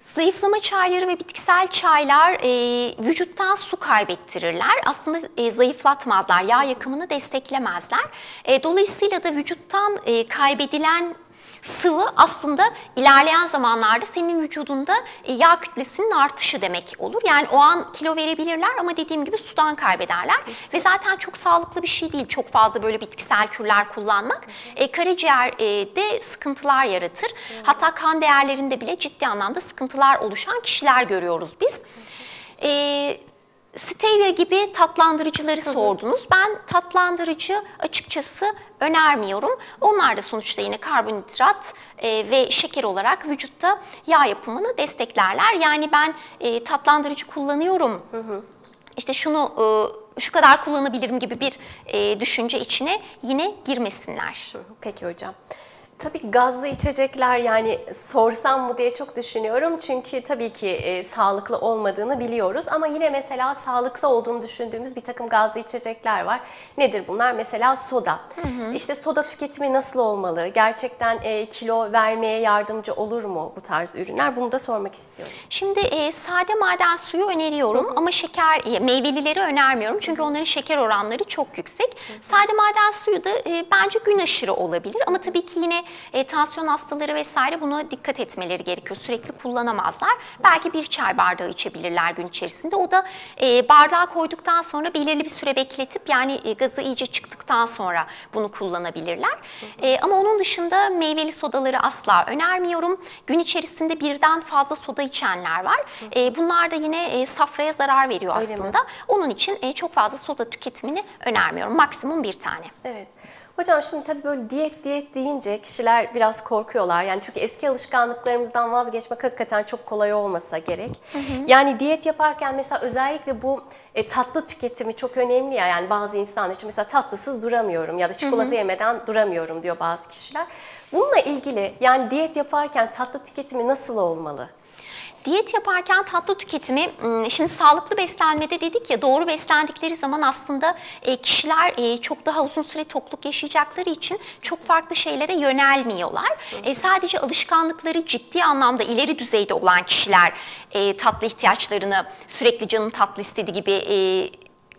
Zayıflama çayları ve bitkisel çaylar e, vücuttan su kaybettirirler. Aslında e, zayıflatmazlar, yağ yakımını desteklemezler. E, dolayısıyla da vücuttan e, kaybedilen sıvı aslında ilerleyen zamanlarda senin vücudunda e, yağ kütlesinin artışı demek olur. Yani o an kilo verebilirler ama dediğim gibi sudan kaybederler ve zaten çok sağlıklı bir şey değil çok fazla böyle bitkisel kürler kullanmak. E, karaciğerde sıkıntılar yaratır. Hatta kan değerlerinde bile ciddi anlamda sıkıntılar oluşan kişiler görüyoruz biz. E, Stevia gibi tatlandırıcıları sordunuz. Ben tatlandırıcı açıkçası önermiyorum. Onlar da sonuçta yine karbonhidrat e, ve şeker olarak vücutta yağ yapımını desteklerler. Yani ben e, tatlandırıcı kullanıyorum. İşte şunu e, şu kadar kullanabilirim gibi bir e, düşünce içine yine girmesinler. Peki hocam. Tabii gazlı içecekler yani sorsam mı diye çok düşünüyorum. Çünkü tabii ki e, sağlıklı olmadığını biliyoruz. Ama yine mesela sağlıklı olduğunu düşündüğümüz bir takım gazlı içecekler var. Nedir bunlar? Mesela soda. İşte soda tüketimi nasıl olmalı? Gerçekten e, kilo vermeye yardımcı olur mu bu tarz ürünler? Bunu da sormak istiyorum. Şimdi e, sade maden suyu öneriyorum ama şeker e, meyvelileri önermiyorum çünkü onların şeker oranları çok yüksek. Sade maden suyu da e, bence gün aşırı olabilir ama tabii ki yine e, tansiyon hastaları vesaire buna dikkat etmeleri gerekiyor. Sürekli kullanamazlar. Belki bir çay bardağı içebilirler gün içerisinde. O da e, bardağa koyduktan sonra belirli bir süre bekletip yani e, gazı iyice çıktıktan sonra bunu kullanabilirler. E, ama onun dışında meyveli sodaları asla önermiyorum. Gün içerisinde birden fazla soda içenler var. E, bunlar da yine e, safraya zarar veriyor Öyle mi? aslında. Onun için e, çok fazla soda tüketimini önermiyorum. Maksimum bir tane. Evet. Hocam şimdi tabii böyle diyet diyet deyince kişiler biraz korkuyorlar. Yani çünkü eski alışkanlıklarımızdan vazgeçmek hakikaten çok kolay olmasa gerek. Yani diyet yaparken mesela özellikle bu e, tatlı tüketimi çok önemli ya. Yani bazı insanlar için mesela tatlısız duramıyorum ya da çikolata yemeden duramıyorum diyor bazı kişiler. Bununla ilgili yani diyet yaparken tatlı tüketimi nasıl olmalı? Diyet yaparken tatlı tüketimi, şimdi sağlıklı beslenmede dedik ya doğru beslendikleri zaman aslında e, kişiler e, çok daha uzun süre tokluk yaşayacakları için çok farklı şeylere yönelmiyorlar. E, sadece alışkanlıkları ciddi anlamda ileri düzeyde olan kişiler e, tatlı ihtiyaçlarını sürekli canın tatlı istediği gibi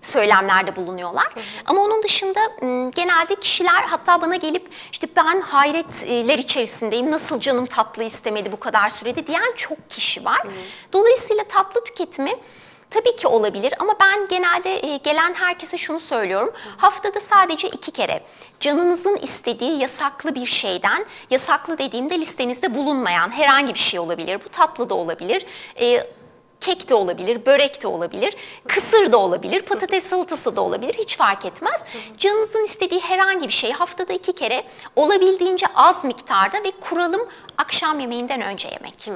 söylemlerde bulunuyorlar. Ama onun dışında genelde kişiler hatta bana gelip işte ben hayretler içerisindeyim nasıl canım tatlı istemedi bu kadar sürede diyen çok kişi var. Dolayısıyla tatlı tüketimi Tabii ki olabilir ama ben genelde gelen herkese şunu söylüyorum. Haftada sadece iki kere canınızın istediği yasaklı bir şeyden, yasaklı dediğimde listenizde bulunmayan herhangi bir şey olabilir. Bu tatlı da olabilir. Kek de olabilir, börek de olabilir, kısır da olabilir, patates salatası da olabilir hiç fark etmez. Canınızın istediği herhangi bir şey haftada iki kere olabildiğince az miktarda ve kuralım akşam yemeğinden önce yemek.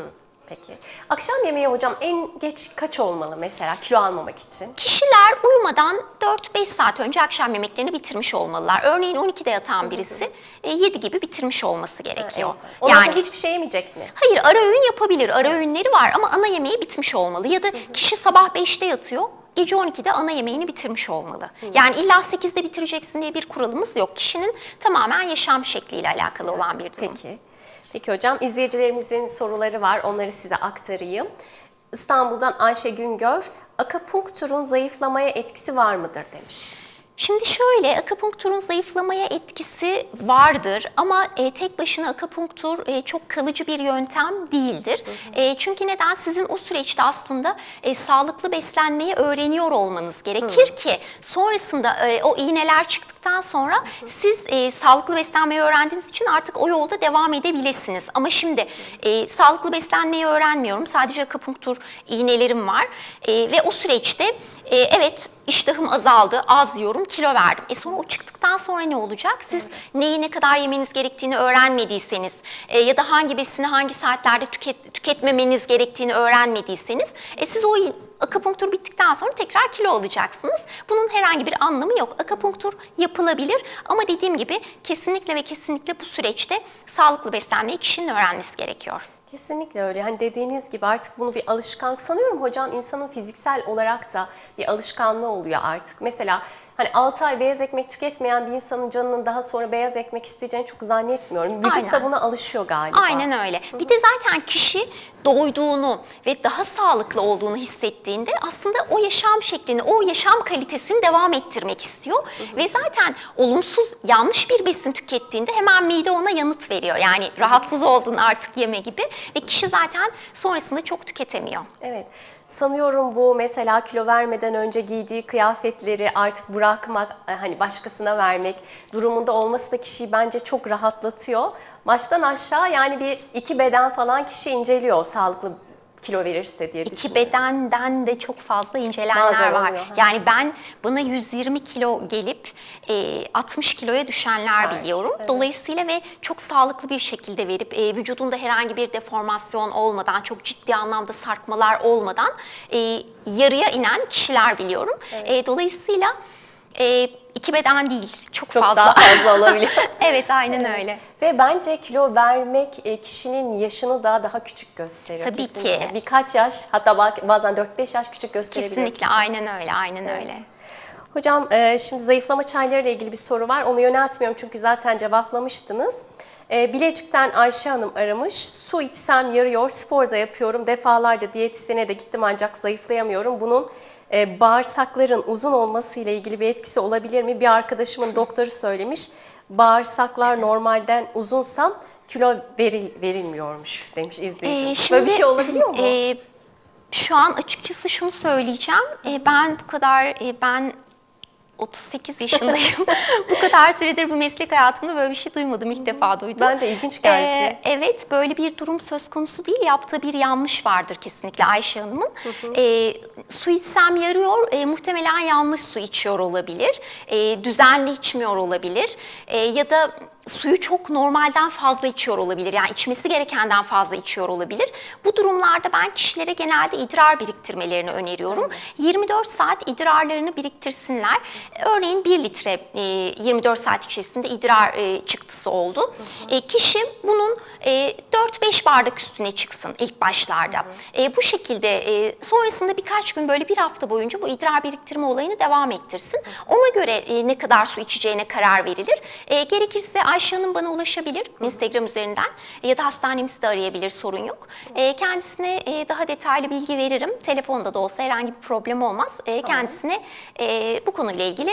Peki. Akşam yemeği hocam en geç kaç olmalı mesela kilo almamak için? Kişiler uyumadan 4-5 saat önce akşam yemeklerini bitirmiş olmalılar. Örneğin 12'de yatan birisi e, 7 gibi bitirmiş olması En gerekiyor. son. Ondan Yani sonra hiçbir şey yemeyecek mi? hayır ara öğün yapabilir. Ara öğünleri var ama ana yemeği bitmiş olmalı. Ya da kişi sabah 5'te yatıyor. Gece 12'de ana yemeğini bitirmiş olmalı. Yani illa 8'de bitireceksin diye bir kuralımız yok. Kişinin tamamen yaşam şekliyle alakalı olan bir durum. Peki. Peki hocam izleyicilerimizin soruları var. Onları size aktarayım. İstanbul'dan Ayşe Güngör, akupunkturun zayıflamaya etkisi var mıdır demiş. Şimdi şöyle, akupunkturun zayıflamaya etkisi vardır ama e, tek başına akupunktur e, çok kalıcı bir yöntem değildir. E, çünkü neden? Sizin o süreçte aslında e, sağlıklı beslenmeyi öğreniyor olmanız gerekir ki sonrasında e, o iğneler çıktıktan sonra siz e, sağlıklı beslenmeyi öğrendiğiniz için artık o yolda devam edebilirsiniz. Ama şimdi e, sağlıklı beslenmeyi öğrenmiyorum, sadece akupunktur iğnelerim var e, ve o süreçte e, evet iştahım azaldı, az yiyorum, kilo verdim. E sonra o çıktıktan sonra ne olacak? Siz neyi ne kadar yemeniz gerektiğini öğrenmediyseniz e, ya da hangi besini hangi saatlerde tüket, tüketmemeniz gerektiğini öğrenmediyseniz e, siz o akupunktur bittikten sonra tekrar kilo alacaksınız. Bunun herhangi bir anlamı yok. Akupunktur yapılabilir ama dediğim gibi kesinlikle ve kesinlikle bu süreçte sağlıklı beslenmeyi kişinin öğrenmesi gerekiyor. Kesinlikle öyle. Hani dediğiniz gibi artık bunu bir alışkanlık sanıyorum hocam insanın fiziksel olarak da bir alışkanlığı oluyor artık. Mesela hani 6 ay beyaz ekmek tüketmeyen bir insanın canının daha sonra beyaz ekmek isteyeceğini çok zannetmiyorum. Vücut Aynen. da buna alışıyor galiba. Aynen öyle. Bir de zaten kişi doyduğunu ve daha sağlıklı olduğunu hissettiğinde aslında o yaşam şeklini, o yaşam kalitesini devam ettirmek istiyor. Ve zaten olumsuz, yanlış bir besin tükettiğinde hemen mide ona yanıt veriyor. Yani rahatsız oldun artık yeme gibi ve kişi zaten sonrasında çok tüketemiyor. Evet. Sanıyorum bu mesela kilo vermeden önce giydiği kıyafetleri artık bırakmak, e, hani başkasına vermek durumunda olması da kişiyi bence çok rahatlatıyor. Baştan aşağı yani bir iki beden falan kişi inceliyor sağlıklı kilo verirse diye İki bedenden de çok fazla incelenenler Bazen var. oluyor, ha. Yani ben bana 120 kilo gelip e, 60 kiloya düşenler Süper, biliyorum. Dolayısıyla ve çok sağlıklı bir şekilde verip e, vücudunda herhangi bir deformasyon olmadan, çok ciddi anlamda sarkmalar olmadan e, yarıya inen kişiler biliyorum. E, dolayısıyla e, iki beden değil, çok, Çok fazla. daha fazla olabiliyor. evet, aynen öyle. Ve bence kilo vermek e, kişinin yaşını da daha küçük gösteriyor. Tabii ki. kesinlikle. Birkaç yaş hatta bazen 4-5 yaş küçük gösterebiliyor. Kesinlikle, aynen öyle, aynen öyle. Hocam e, şimdi zayıflama çayları ile ilgili bir soru var. Onu yöneltmiyorum çünkü zaten cevaplamıştınız. E, Bilecik'ten Ayşe Hanım aramış. Su içsem yarıyor, spor da yapıyorum. Defalarca diyetisyene de gittim ancak zayıflayamıyorum. Bunun e, bağırsakların uzun olması ile ilgili bir etkisi olabilir mi? Bir arkadaşımın doktoru söylemiş. Bağırsaklar normalden uzunsam kilo veril, verilmiyormuş demiş izleyicimiz. Ee, Böyle bir şey olabiliyor mu? e, şu an açıkçası şunu söyleyeceğim. E, ben bu kadar e, ben 38 yaşındayım. bu kadar süredir bu meslek hayatımda böyle bir şey duymadım. İlk defa duydum. Ben de ilginç geldi. Ee, evet böyle bir durum söz konusu değil. Yaptığı bir yanlış vardır kesinlikle Ayşe Hanım'ın. Ee, su içsem yarıyor. e, muhtemelen yanlış su içiyor olabilir. E, düzenli içmiyor olabilir. E, ya da suyu çok normalden fazla içiyor olabilir. Yani içmesi gerekenden fazla içiyor olabilir. Bu durumlarda ben kişilere genelde idrar biriktirmelerini öneriyorum. 24 saat idrarlarını biriktirsinler. Örneğin 1 litre e, 24 saat içerisinde idrar e, çıktısı oldu. E, kişi bunun e, 4-5 bardak üstüne çıksın ilk başlarda. E, bu şekilde e, sonrasında birkaç gün böyle bir hafta boyunca bu idrar biriktirme olayını devam ettirsin. Ona göre e, ne kadar su içeceğine karar verilir. E, gerekirse Ayşe Hanım bana ulaşabilir Instagram üzerinden ya da hastanemizi de arayabilir sorun yok. E, kendisine e, daha detaylı bilgi veririm. Telefonda da olsa herhangi bir problem olmaz. E, kendisine e, bu konuyla ilgili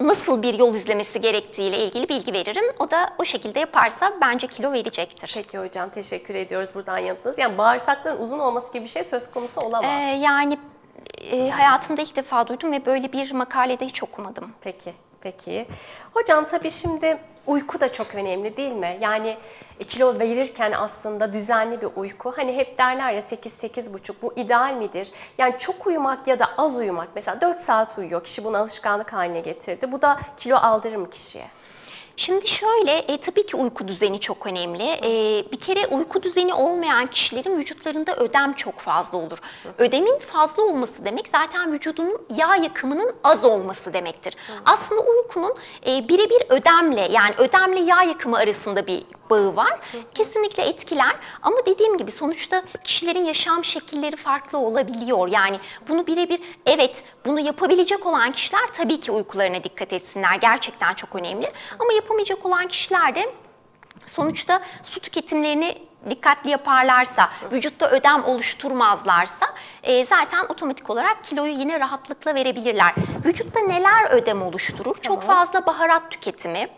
nasıl bir yol izlemesi gerektiğiyle ilgili bilgi veririm. O da o şekilde yaparsa bence kilo verecektir. Peki hocam teşekkür ediyoruz buradan yanıtınız. Yani bağırsakların uzun olması gibi bir şey söz konusu olamaz. Ee, yani e, hayatımda ilk defa duydum ve böyle bir makalede hiç okumadım. Peki, peki. Hocam tabii şimdi uyku da çok önemli değil mi? Yani e, kilo verirken aslında düzenli bir uyku. Hani hep derler ya 8-8,5 bu ideal midir? Yani çok uyumak ya da az uyumak. Mesela 4 saat uyuyor kişi bunu alışkanlık haline getirdi. Bu da kilo aldırır mı kişiye? Şimdi şöyle, e, tabii ki uyku düzeni çok önemli. E, bir kere uyku düzeni olmayan kişilerin vücutlarında ödem çok fazla olur. Ödemin fazla olması demek zaten vücudunun yağ yakımının az olması demektir. Aslında uykunun e, birebir ödemle yani ödemle yağ yakımı arasında bir bağı var. Kesinlikle etkiler ama dediğim gibi sonuçta kişilerin yaşam şekilleri farklı olabiliyor. Yani bunu birebir evet bunu yapabilecek olan kişiler tabii ki uykularına dikkat etsinler. Gerçekten çok önemli. Ama yapamayacak olan kişiler de sonuçta su tüketimlerini dikkatli yaparlarsa, vücutta ödem oluşturmazlarsa e, zaten otomatik olarak kiloyu yine rahatlıkla verebilirler. Vücutta neler ödem oluşturur? Çok fazla baharat tüketimi,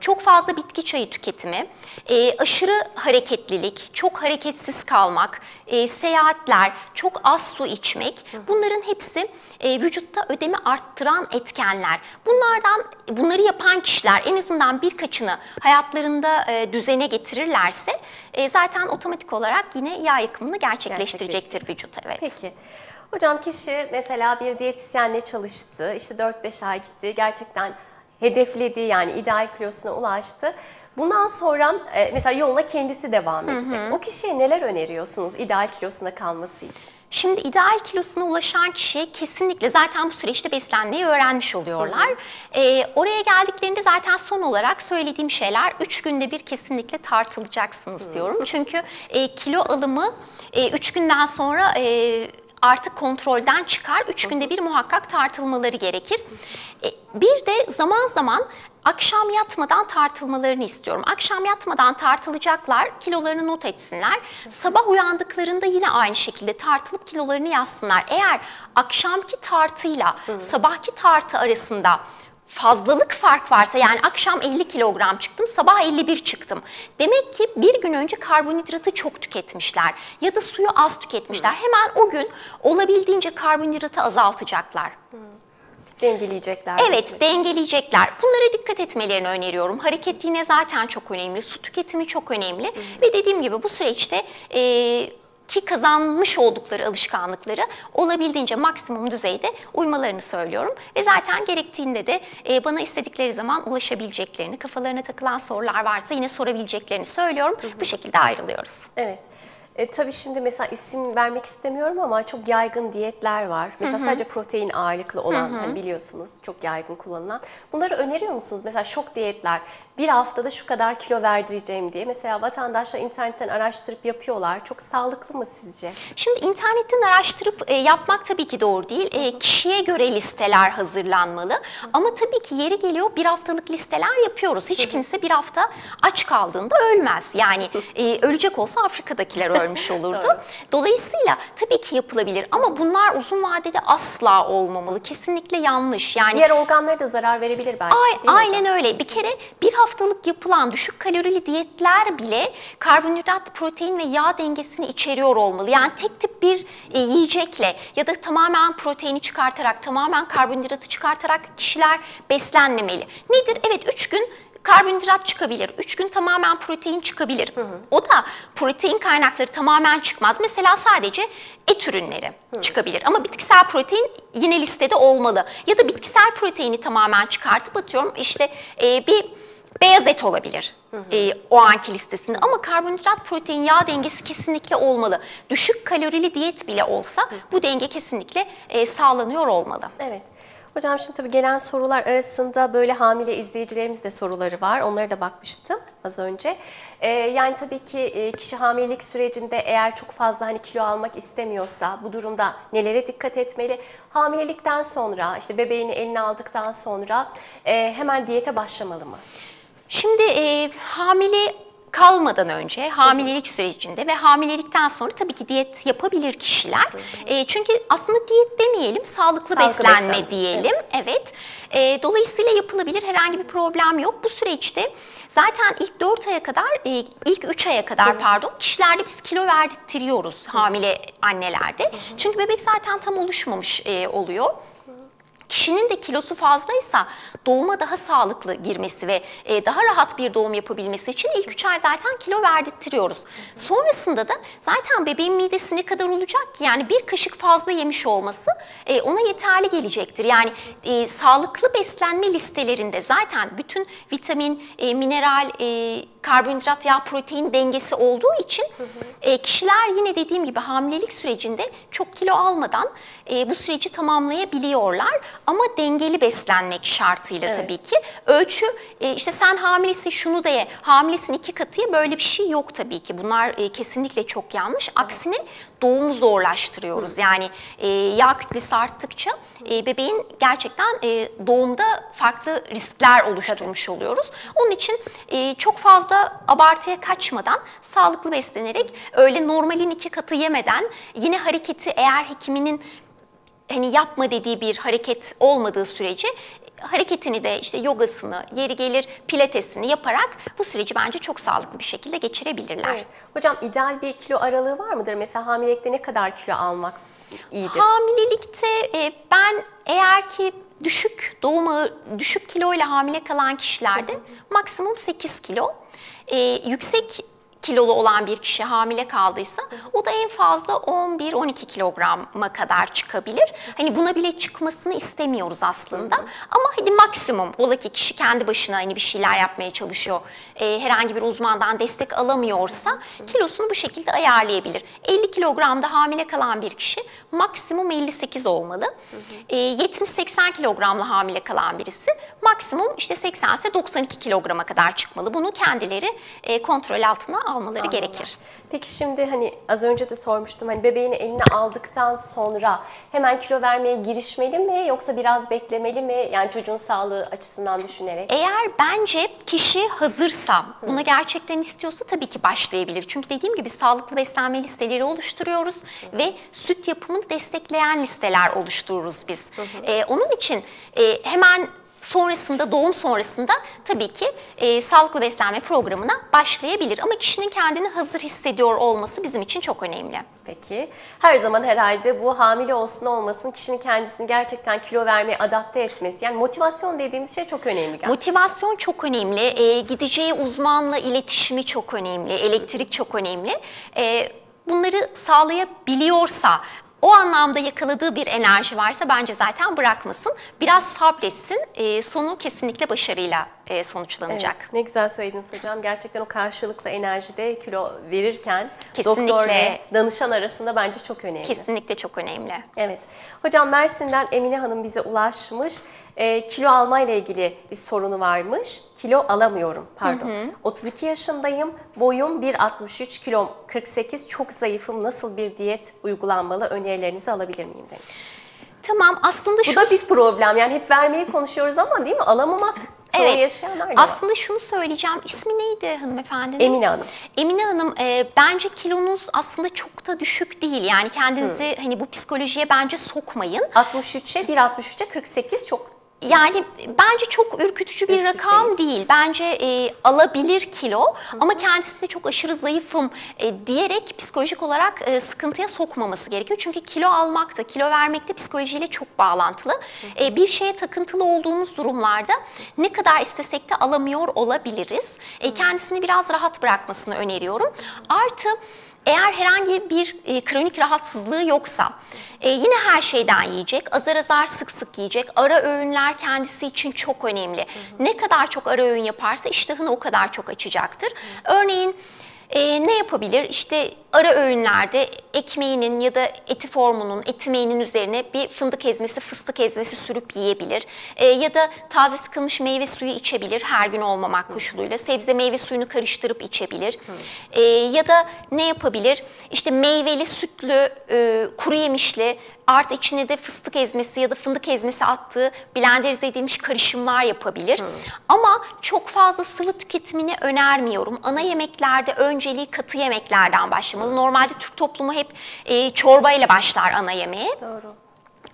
çok fazla bitki çayı tüketimi, e, aşırı hareketlilik, çok hareketsiz kalmak, e, seyahatler, çok az su içmek bunların hepsi e, vücutta ödemi arttıran etkenler. Bunlardan bunları yapan kişiler en azından birkaçını hayatlarında e, düzene getirirlerse e, zaten otomatik olarak yine yağ yakımını gerçekleştirecektir vücut. Evet. Peki. Hocam kişi mesela bir diyetisyenle çalıştı, işte 4-5 ay gitti, gerçekten hedeflediği yani ideal kilosuna ulaştı. Bundan sonra e, mesela yoluna kendisi devam edecek. O kişiye neler öneriyorsunuz ideal kilosuna kalması için? Şimdi ideal kilosuna ulaşan kişiye kesinlikle zaten bu süreçte beslenmeyi öğrenmiş oluyorlar. Ee, oraya geldiklerinde zaten son olarak söylediğim şeyler 3 günde bir kesinlikle tartılacaksınız diyorum. Çünkü e, kilo alımı 3 günden sonra e, artık kontrolden çıkar. 3 günde bir muhakkak tartılmaları gerekir. E, bir de zaman zaman akşam yatmadan tartılmalarını istiyorum. Akşam yatmadan tartılacaklar, kilolarını not etsinler. Sabah uyandıklarında yine aynı şekilde tartılıp kilolarını yazsınlar. Eğer akşamki tartıyla sabahki tartı arasında fazlalık fark varsa yani akşam 50 kilogram çıktım sabah 51 çıktım. Demek ki bir gün önce karbonhidratı çok tüketmişler ya da suyu az tüketmişler. Hemen o gün olabildiğince karbonhidratı azaltacaklar. Dengeleyecekler. Evet, besmeleyi. dengeleyecekler. Bunlara dikkat etmelerini öneriyorum. Hareket yine zaten çok önemli, su tüketimi çok önemli ve dediğim gibi bu süreçte e, ki kazanmış oldukları alışkanlıkları olabildiğince maksimum düzeyde uymalarını söylüyorum. Ve zaten gerektiğinde de e, bana istedikleri zaman ulaşabileceklerini, kafalarına takılan sorular varsa yine sorabileceklerini söylüyorum. Bu şekilde ayrılıyoruz. Evet. E, tabii şimdi mesela isim vermek istemiyorum ama çok yaygın diyetler var. Mesela sadece protein ağırlıklı olan hani biliyorsunuz çok yaygın kullanılan. Bunları öneriyor musunuz? Mesela şok diyetler. Bir haftada şu kadar kilo verdireceğim diye. Mesela vatandaşlar internetten araştırıp yapıyorlar. Çok sağlıklı mı sizce? Şimdi internetten araştırıp e, yapmak tabii ki doğru değil. E, kişiye göre listeler hazırlanmalı. Ama tabii ki yeri geliyor bir haftalık listeler yapıyoruz. Hiç kimse bir hafta aç kaldığında ölmez. Yani e, ölecek olsa Afrika'dakiler ölmüş olurdu. Dolayısıyla tabii ki yapılabilir ama bunlar uzun vadede asla olmamalı. Kesinlikle yanlış. Yani Diğer organlara da zarar verebilir belki. Ay, aynen hocam? öyle. Bir kere bir haftalık yapılan düşük kalorili diyetler bile karbonhidrat, protein ve yağ dengesini içeriyor olmalı. Yani tek tip bir e, yiyecekle ya da tamamen proteini çıkartarak, tamamen karbonhidratı çıkartarak kişiler beslenmemeli. Nedir? Evet 3 gün karbonhidrat çıkabilir. 3 gün tamamen protein çıkabilir. O da protein kaynakları tamamen çıkmaz. Mesela sadece et ürünleri çıkabilir. Ama bitkisel protein yine listede olmalı. Ya da bitkisel proteini tamamen çıkartıp atıyorum işte e, bir beyaz et olabilir. e, o anki listesinde ama karbonhidrat protein yağ dengesi kesinlikle olmalı. Düşük kalorili diyet bile olsa bu denge kesinlikle e, sağlanıyor olmalı. Evet. Hocam şimdi tabii gelen sorular arasında böyle hamile izleyicilerimiz de soruları var. Onlara da bakmıştım az önce. Ee, yani tabii ki kişi hamilelik sürecinde eğer çok fazla hani kilo almak istemiyorsa bu durumda nelere dikkat etmeli? Hamilelikten sonra işte bebeğini eline aldıktan sonra e, hemen diyete başlamalı mı? Şimdi e, hamile kalmadan önce hamilelik sürecinde ve hamilelikten sonra tabii ki diyet yapabilir kişiler. E, çünkü aslında diyet demeyelim, sağlıklı, Sağlıklı beslenme, beslenme, diyelim. Evet. E, dolayısıyla yapılabilir herhangi bir problem yok. Bu süreçte zaten ilk 4 aya kadar, e, ilk 3 aya kadar pardon kişilerde biz kilo verdirtiyoruz hamile annelerde. Çünkü bebek zaten tam oluşmamış e, oluyor. Kişinin de kilosu fazlaysa doğuma daha sağlıklı girmesi ve e, daha rahat bir doğum yapabilmesi için ilk 3 ay zaten kilo verdirtiyoruz. Sonrasında da zaten bebeğin midesi ne kadar olacak ki? Yani bir kaşık fazla yemiş olması e, ona yeterli gelecektir. Yani e, sağlıklı beslenme listelerinde zaten bütün vitamin, e, mineral, e, karbonhidrat, yağ, protein dengesi olduğu için e, kişiler yine dediğim gibi hamilelik sürecinde çok kilo almadan e, bu süreci tamamlayabiliyorlar. Ama dengeli beslenmek şartıyla Evet. tabii ki. Ölçü e, işte sen hamilesin şunu da ye, hamilesin iki katı ye böyle bir şey yok tabii ki. Bunlar e, kesinlikle çok yanlış. Aksine doğumu zorlaştırıyoruz. Yani e, yağ kütlesi arttıkça e, bebeğin gerçekten e, doğumda farklı riskler oluşturmuş oluyoruz. Onun için e, çok fazla abartıya kaçmadan sağlıklı beslenerek öyle normalin iki katı yemeden yine hareketi eğer hekiminin hani yapma dediği bir hareket olmadığı sürece hareketini de işte yogasını, yeri gelir pilatesini yaparak bu süreci bence çok sağlıklı bir şekilde geçirebilirler. Evet. Hocam ideal bir kilo aralığı var mıdır? Mesela hamilelikte ne kadar kilo almak iyidir? Hamilelikte e, ben eğer ki düşük doğum düşük kiloyla hamile kalan kişilerde maksimum 8 kilo. E, yüksek kilolu olan bir kişi hamile kaldıysa o da en fazla 11-12 kilograma kadar çıkabilir. Hani buna bile çıkmasını istemiyoruz aslında. Ama hadi maksimum ola ki kişi kendi başına hani bir şeyler yapmaya çalışıyor. e, herhangi bir uzmandan destek alamıyorsa kilosunu bu şekilde ayarlayabilir. 50 kilogramda hamile kalan bir kişi maksimum 58 olmalı. E, 70-80 kilogramla hamile kalan birisi maksimum işte 80 ise 92 kilograma kadar çıkmalı. Bunu kendileri e, kontrol altına almaları gerekir. Peki şimdi hani az önce de sormuştum hani bebeğini eline aldıktan sonra hemen kilo vermeye girişmeli mi yoksa biraz beklemeli mi? Yani çocuğun sağlığı açısından düşünerek. Eğer bence kişi hazırsa, buna gerçekten istiyorsa tabii ki başlayabilir. Çünkü dediğim gibi sağlıklı beslenme listeleri oluşturuyoruz ve süt yapımını destekleyen listeler oluştururuz biz. Ee, onun için e, hemen sonrasında, doğum sonrasında tabii ki e, sağlıklı beslenme programına başlayabilir. Ama kişinin kendini hazır hissediyor olması bizim için çok önemli. Peki. Her zaman herhalde bu hamile olsun olmasın kişinin kendisini gerçekten kilo vermeye adapte etmesi. Yani motivasyon dediğimiz şey çok önemli. gerçekten. Motivasyon çok önemli. Ee, gideceği uzmanla iletişimi çok önemli. Elektrik çok önemli. Ee, bunları sağlayabiliyorsa, o anlamda yakaladığı bir enerji varsa bence zaten bırakmasın. Biraz sabretsin. Ee, sonu kesinlikle başarıyla e, sonuçlanacak. Evet, ne güzel söylediniz hocam. Gerçekten o karşılıklı enerjide kilo verirken Kesinlikle. doktor ve danışan arasında bence çok önemli. Kesinlikle çok önemli. Evet. Hocam Mersin'den Emine Hanım bize ulaşmış. Ee, kilo alma ile ilgili bir sorunu varmış. Kilo alamıyorum, pardon. 32 yaşındayım, boyum 1.63, kilom 48, çok zayıfım. Nasıl bir diyet uygulanmalı? Önerilerinizi alabilir miyim demiş. Tamam aslında Bu şu da bir problem. Yani hep vermeyi konuşuyoruz ama değil mi? Alamamak sorun Evet. yaşayanlar da var. Aslında şunu söyleyeceğim. İsmi neydi hanımefendinin? Emine Hanım. Emine Hanım e, bence kilonuz aslında çok da düşük değil. Yani kendinizi hani bu psikolojiye bence sokmayın. 63'e 1.63'e 48 çok Yani bence çok ürkütücü bir Ürkütücü rakam değil. Bence e, alabilir kilo ama kendisi de çok aşırı zayıfım e, diyerek psikolojik olarak e, sıkıntıya sokmaması gerekiyor. Çünkü kilo almakta, kilo vermekte psikolojiyle çok bağlantılı. E, bir şeye takıntılı olduğumuz durumlarda ne kadar istesek de alamıyor olabiliriz. E, kendisini biraz rahat bırakmasını öneriyorum. Artı eğer herhangi bir e, kronik rahatsızlığı yoksa e, yine her şeyden yiyecek, azar azar sık sık yiyecek. Ara öğünler kendisi için çok önemli. Ne kadar çok ara öğün yaparsa iştahını o kadar çok açacaktır. Örneğin e, ne yapabilir? İşte ara öğünlerde ekmeğinin ya da eti formunun, etimeğinin üzerine bir fındık ezmesi, fıstık ezmesi sürüp yiyebilir. E, ya da taze sıkılmış meyve suyu içebilir her gün olmamak koşuluyla. Sebze meyve suyunu karıştırıp içebilir. E, ya da ne yapabilir? İşte meyveli, sütlü, e, kuru yemişli artı içine de fıstık ezmesi ya da fındık ezmesi attığı blenderize edilmiş karışımlar yapabilir. Ama çok fazla sıvı tüketimini önermiyorum. Ana yemeklerde önceliği katı yemeklerden başlamalı. Normalde Türk toplumu hep e, çorba ile başlar ana yemeğe. Doğru.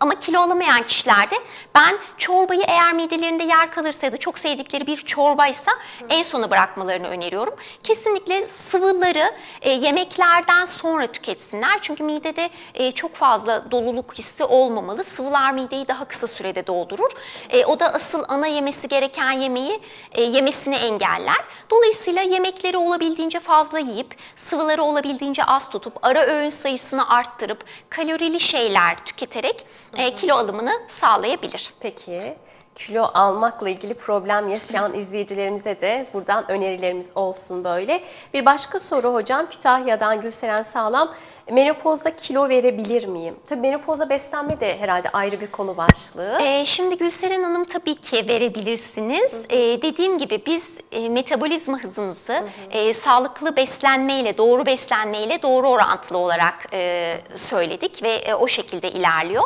Ama kilo alamayan kişilerde ben çorbayı eğer midelerinde yer kalırsa ya da çok sevdikleri bir çorbaysa en sona bırakmalarını öneriyorum. Kesinlikle sıvıları e, yemeklerden sonra tüketsinler. Çünkü midede e, çok fazla doluluk hissi olmamalı. Sıvılar mideyi daha kısa sürede doldurur. E, o da asıl ana yemesi gereken yemeği e, yemesini engeller. Dolayısıyla yemekleri olabildiğince fazla yiyip sıvıları olabildiğince az tutup ara öğün sayısını arttırıp kalorili şeyler tüketerek e, kilo alımını sağlayabilir. Peki kilo almakla ilgili problem yaşayan izleyicilerimize de buradan önerilerimiz olsun böyle. Bir başka soru hocam Kütahya'dan Gülseren Sağlam. Menopozda kilo verebilir miyim? Tabii menopozda beslenme de herhalde ayrı bir konu başlığı. Ee, şimdi Gülseren Hanım tabii ki verebilirsiniz. Ee, dediğim gibi biz e, metabolizma hızınızı e, sağlıklı beslenmeyle, doğru beslenmeyle doğru orantılı olarak e, söyledik ve e, o şekilde ilerliyor.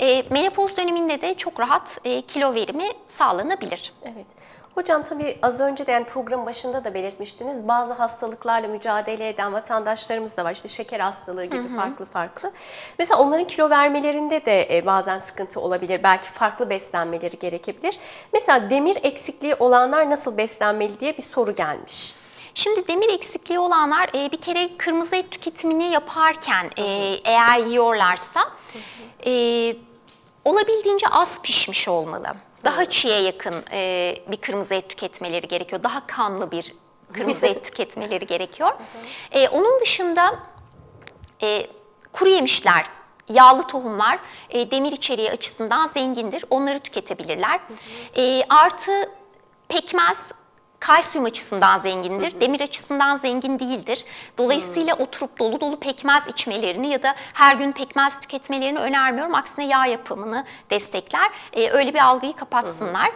E, menopoz döneminde de çok rahat e, kilo verimi sağlanabilir. Evet. Hocam tabii az önce de yani program başında da belirtmiştiniz bazı hastalıklarla mücadele eden vatandaşlarımız da var. İşte şeker hastalığı gibi farklı farklı. Mesela onların kilo vermelerinde de e, bazen sıkıntı olabilir. Belki farklı beslenmeleri gerekebilir. Mesela demir eksikliği olanlar nasıl beslenmeli diye bir soru gelmiş. Şimdi demir eksikliği olanlar e, bir kere kırmızı et tüketimini yaparken e, eğer yiyorlarsa e, olabildiğince az pişmiş olmalı. Daha çiğe yakın e, bir kırmızı et tüketmeleri gerekiyor. Daha kanlı bir kırmızı et tüketmeleri gerekiyor. E, onun dışında e, kuru yemişler, yağlı tohumlar e, demir içeriği açısından zengindir. Onları tüketebilirler. E, artı pekmez kalsiyum açısından zengindir. Demir açısından zengin değildir. Dolayısıyla oturup dolu dolu pekmez içmelerini ya da her gün pekmez tüketmelerini önermiyorum. Aksine yağ yapımını destekler. E, öyle bir algıyı kapatsınlar.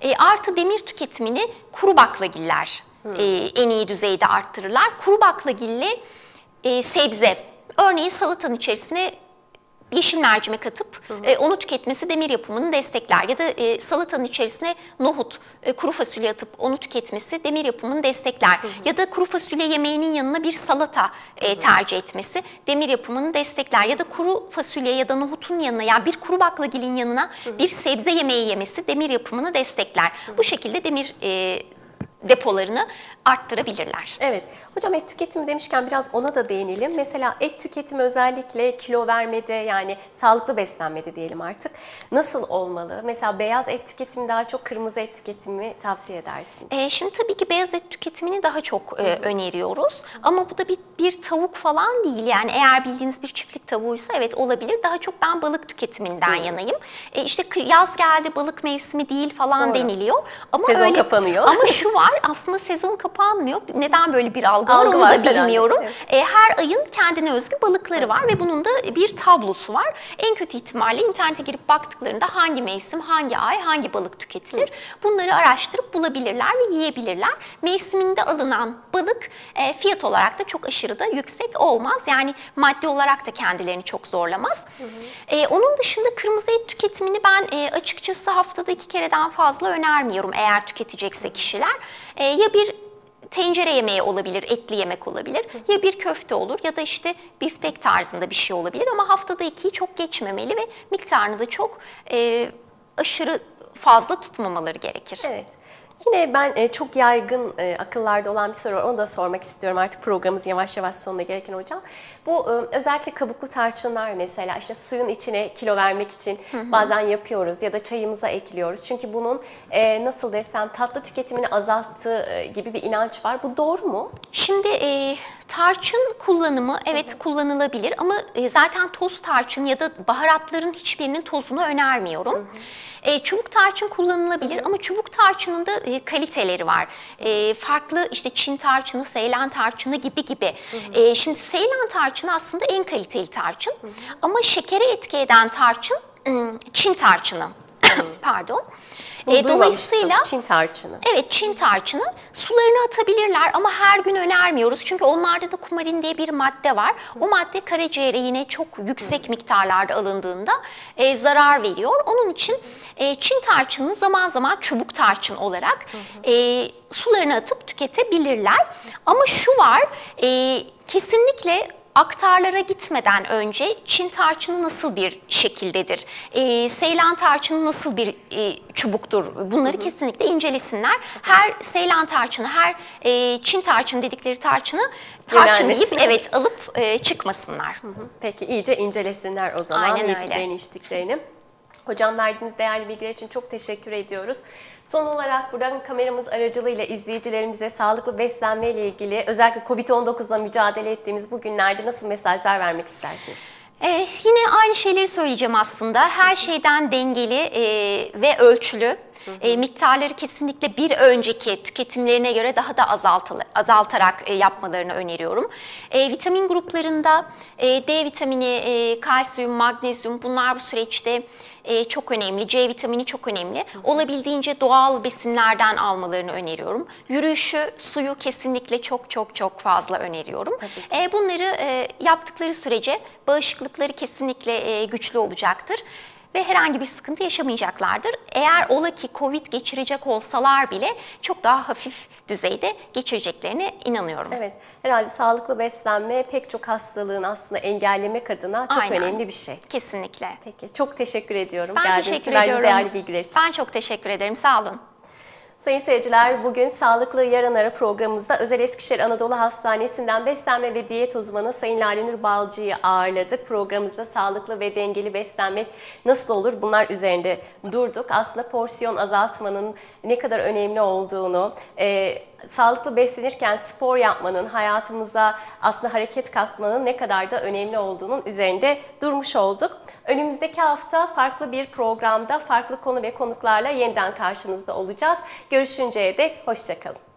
E, artı demir tüketimini kuru baklagiller e, en iyi düzeyde arttırırlar. Kuru baklagilli e, sebze, örneğin salatanın içerisine yeşil mercimek atıp e, onu tüketmesi demir yapımını destekler. Ya da e, salatanın içerisine nohut, e, kuru fasulye atıp onu tüketmesi demir yapımını destekler. Ya da kuru fasulye yemeğinin yanına bir salata e, tercih etmesi demir yapımını destekler. Ya da kuru fasulye ya da nohutun yanına yani bir kuru baklagilin yanına bir sebze yemeği yemesi demir yapımını destekler. Bu şekilde demir e, depolarını arttırabilirler. Evet. Hocam et tüketimi demişken biraz ona da değinelim. Mesela et tüketimi özellikle kilo vermede yani sağlıklı beslenmede diyelim artık nasıl olmalı? Mesela beyaz et tüketimi daha çok kırmızı et tüketimi tavsiye edersin. E, şimdi tabii ki beyaz et tüketimini daha çok e, öneriyoruz. Ama bu da bir, bir tavuk falan değil. Yani eğer bildiğiniz bir çiftlik tavuğuysa evet olabilir. Daha çok ben balık tüketiminden yanayım. E, işte yaz geldi balık mevsimi değil falan Doğru. deniliyor. Ama Sezon öyle, kapanıyor. Ama şu var aslında sezon kapanmıyor. Neden böyle bir algı, Algı var onu var da bilmiyorum. evet. E, her ayın kendine özgü balıkları var ve bunun da bir tablosu var. En kötü ihtimalle internete girip baktıklarında hangi mevsim, hangi ay, hangi balık tüketilir bunları araştırıp bulabilirler ve yiyebilirler. Mevsiminde alınan balık e, fiyat olarak da çok aşırı da yüksek olmaz. Yani maddi olarak da kendilerini çok zorlamaz. E, onun dışında kırmızı et tüketimini ben e, açıkçası haftada iki kereden fazla önermiyorum eğer tüketecekse kişiler. E, ya bir tencere yemeği olabilir, etli yemek olabilir. Ya bir köfte olur ya da işte biftek tarzında bir şey olabilir ama haftada ikiyi çok geçmemeli ve miktarını da çok e, aşırı fazla tutmamaları gerekir. Evet. Yine ben e, çok yaygın e, akıllarda olan bir soru var. Onu da sormak istiyorum artık programımız yavaş yavaş sonuna gelirken hocam. Bu e, özellikle kabuklu tarçınlar mesela işte suyun içine kilo vermek için bazen yapıyoruz ya da çayımıza ekliyoruz. Çünkü bunun e, nasıl desem tatlı tüketimini azalttığı e, gibi bir inanç var. Bu doğru mu? Şimdi e, Tarçın kullanımı evet kullanılabilir ama e, zaten toz tarçın ya da baharatların hiçbirinin tozunu önermiyorum. E, çubuk tarçın kullanılabilir ama çubuk tarçının da e, kaliteleri var. E, farklı işte Çin tarçını, Seylan tarçını gibi gibi. E, şimdi Seylan tarçını aslında en kaliteli tarçın ama şekere etki eden tarçın ım, Çin tarçını. Pardon. Bunu E, dolayısıyla Çin tarçını. Evet Çin tarçını sularını atabilirler ama her gün önermiyoruz. Çünkü onlarda da kumarin diye bir madde var. O madde karaciğere yine çok yüksek miktarlarda alındığında e, zarar veriyor. Onun için e, Çin tarçınını zaman zaman çubuk tarçın olarak e, sularını atıp tüketebilirler. Ama şu var e, kesinlikle aktarlara gitmeden önce Çin tarçını nasıl bir şekildedir? E, Seylan tarçını nasıl bir e, çubuktur? Bunları kesinlikle incelesinler. Her Seylan tarçını, her e, Çin tarçını dedikleri tarçını tarçın deyip Genelmesinler. evet alıp e, çıkmasınlar. Peki iyice incelesinler o zaman Aynen öyle. yediklerini içtiklerini. Hocam verdiğiniz değerli bilgiler için çok teşekkür ediyoruz. Son olarak buradan kameramız aracılığıyla izleyicilerimize sağlıklı beslenme ile ilgili özellikle Covid-19'la mücadele ettiğimiz bu günlerde nasıl mesajlar vermek istersiniz? Ee, yine aynı şeyleri söyleyeceğim aslında. Her şeyden dengeli e, ve ölçülü. E, miktarları kesinlikle bir önceki tüketimlerine göre daha da azaltılı, azaltarak e, yapmalarını öneriyorum. E, vitamin gruplarında e, D vitamini, e, kalsiyum, magnezyum bunlar bu süreçte e, çok önemli. C vitamini çok önemli. Olabildiğince doğal besinlerden almalarını öneriyorum. Yürüyüşü, suyu kesinlikle çok çok çok fazla öneriyorum. E, bunları e, yaptıkları sürece bağışıklıkları kesinlikle e, güçlü olacaktır ve herhangi bir sıkıntı yaşamayacaklardır. Eğer ola ki Covid geçirecek olsalar bile çok daha hafif düzeyde geçireceklerine inanıyorum. Evet, herhalde sağlıklı beslenme pek çok hastalığın aslında engellemek adına çok Aynen. önemli bir şey. Kesinlikle. Peki, çok teşekkür ediyorum. Ben Geldiğiniz teşekkür ediyorum. değerli bilgiler için. Ben çok teşekkür ederim. Sağ olun. Sayın seyirciler, bugün Sağlıklı Yarın Ara programımızda Özel Eskişehir Anadolu Hastanesi'nden beslenme ve diyet uzmanı Sayın Lalenur Balcı'yı ağırladık. Programımızda sağlıklı ve dengeli beslenmek nasıl olur bunlar üzerinde durduk. Aslında porsiyon azaltmanın ne kadar önemli olduğunu, e, sağlıklı beslenirken spor yapmanın, hayatımıza aslında hareket katmanın ne kadar da önemli olduğunun üzerinde durmuş olduk. Önümüzdeki hafta farklı bir programda farklı konu ve konuklarla yeniden karşınızda olacağız. Görüşünceye dek hoşçakalın.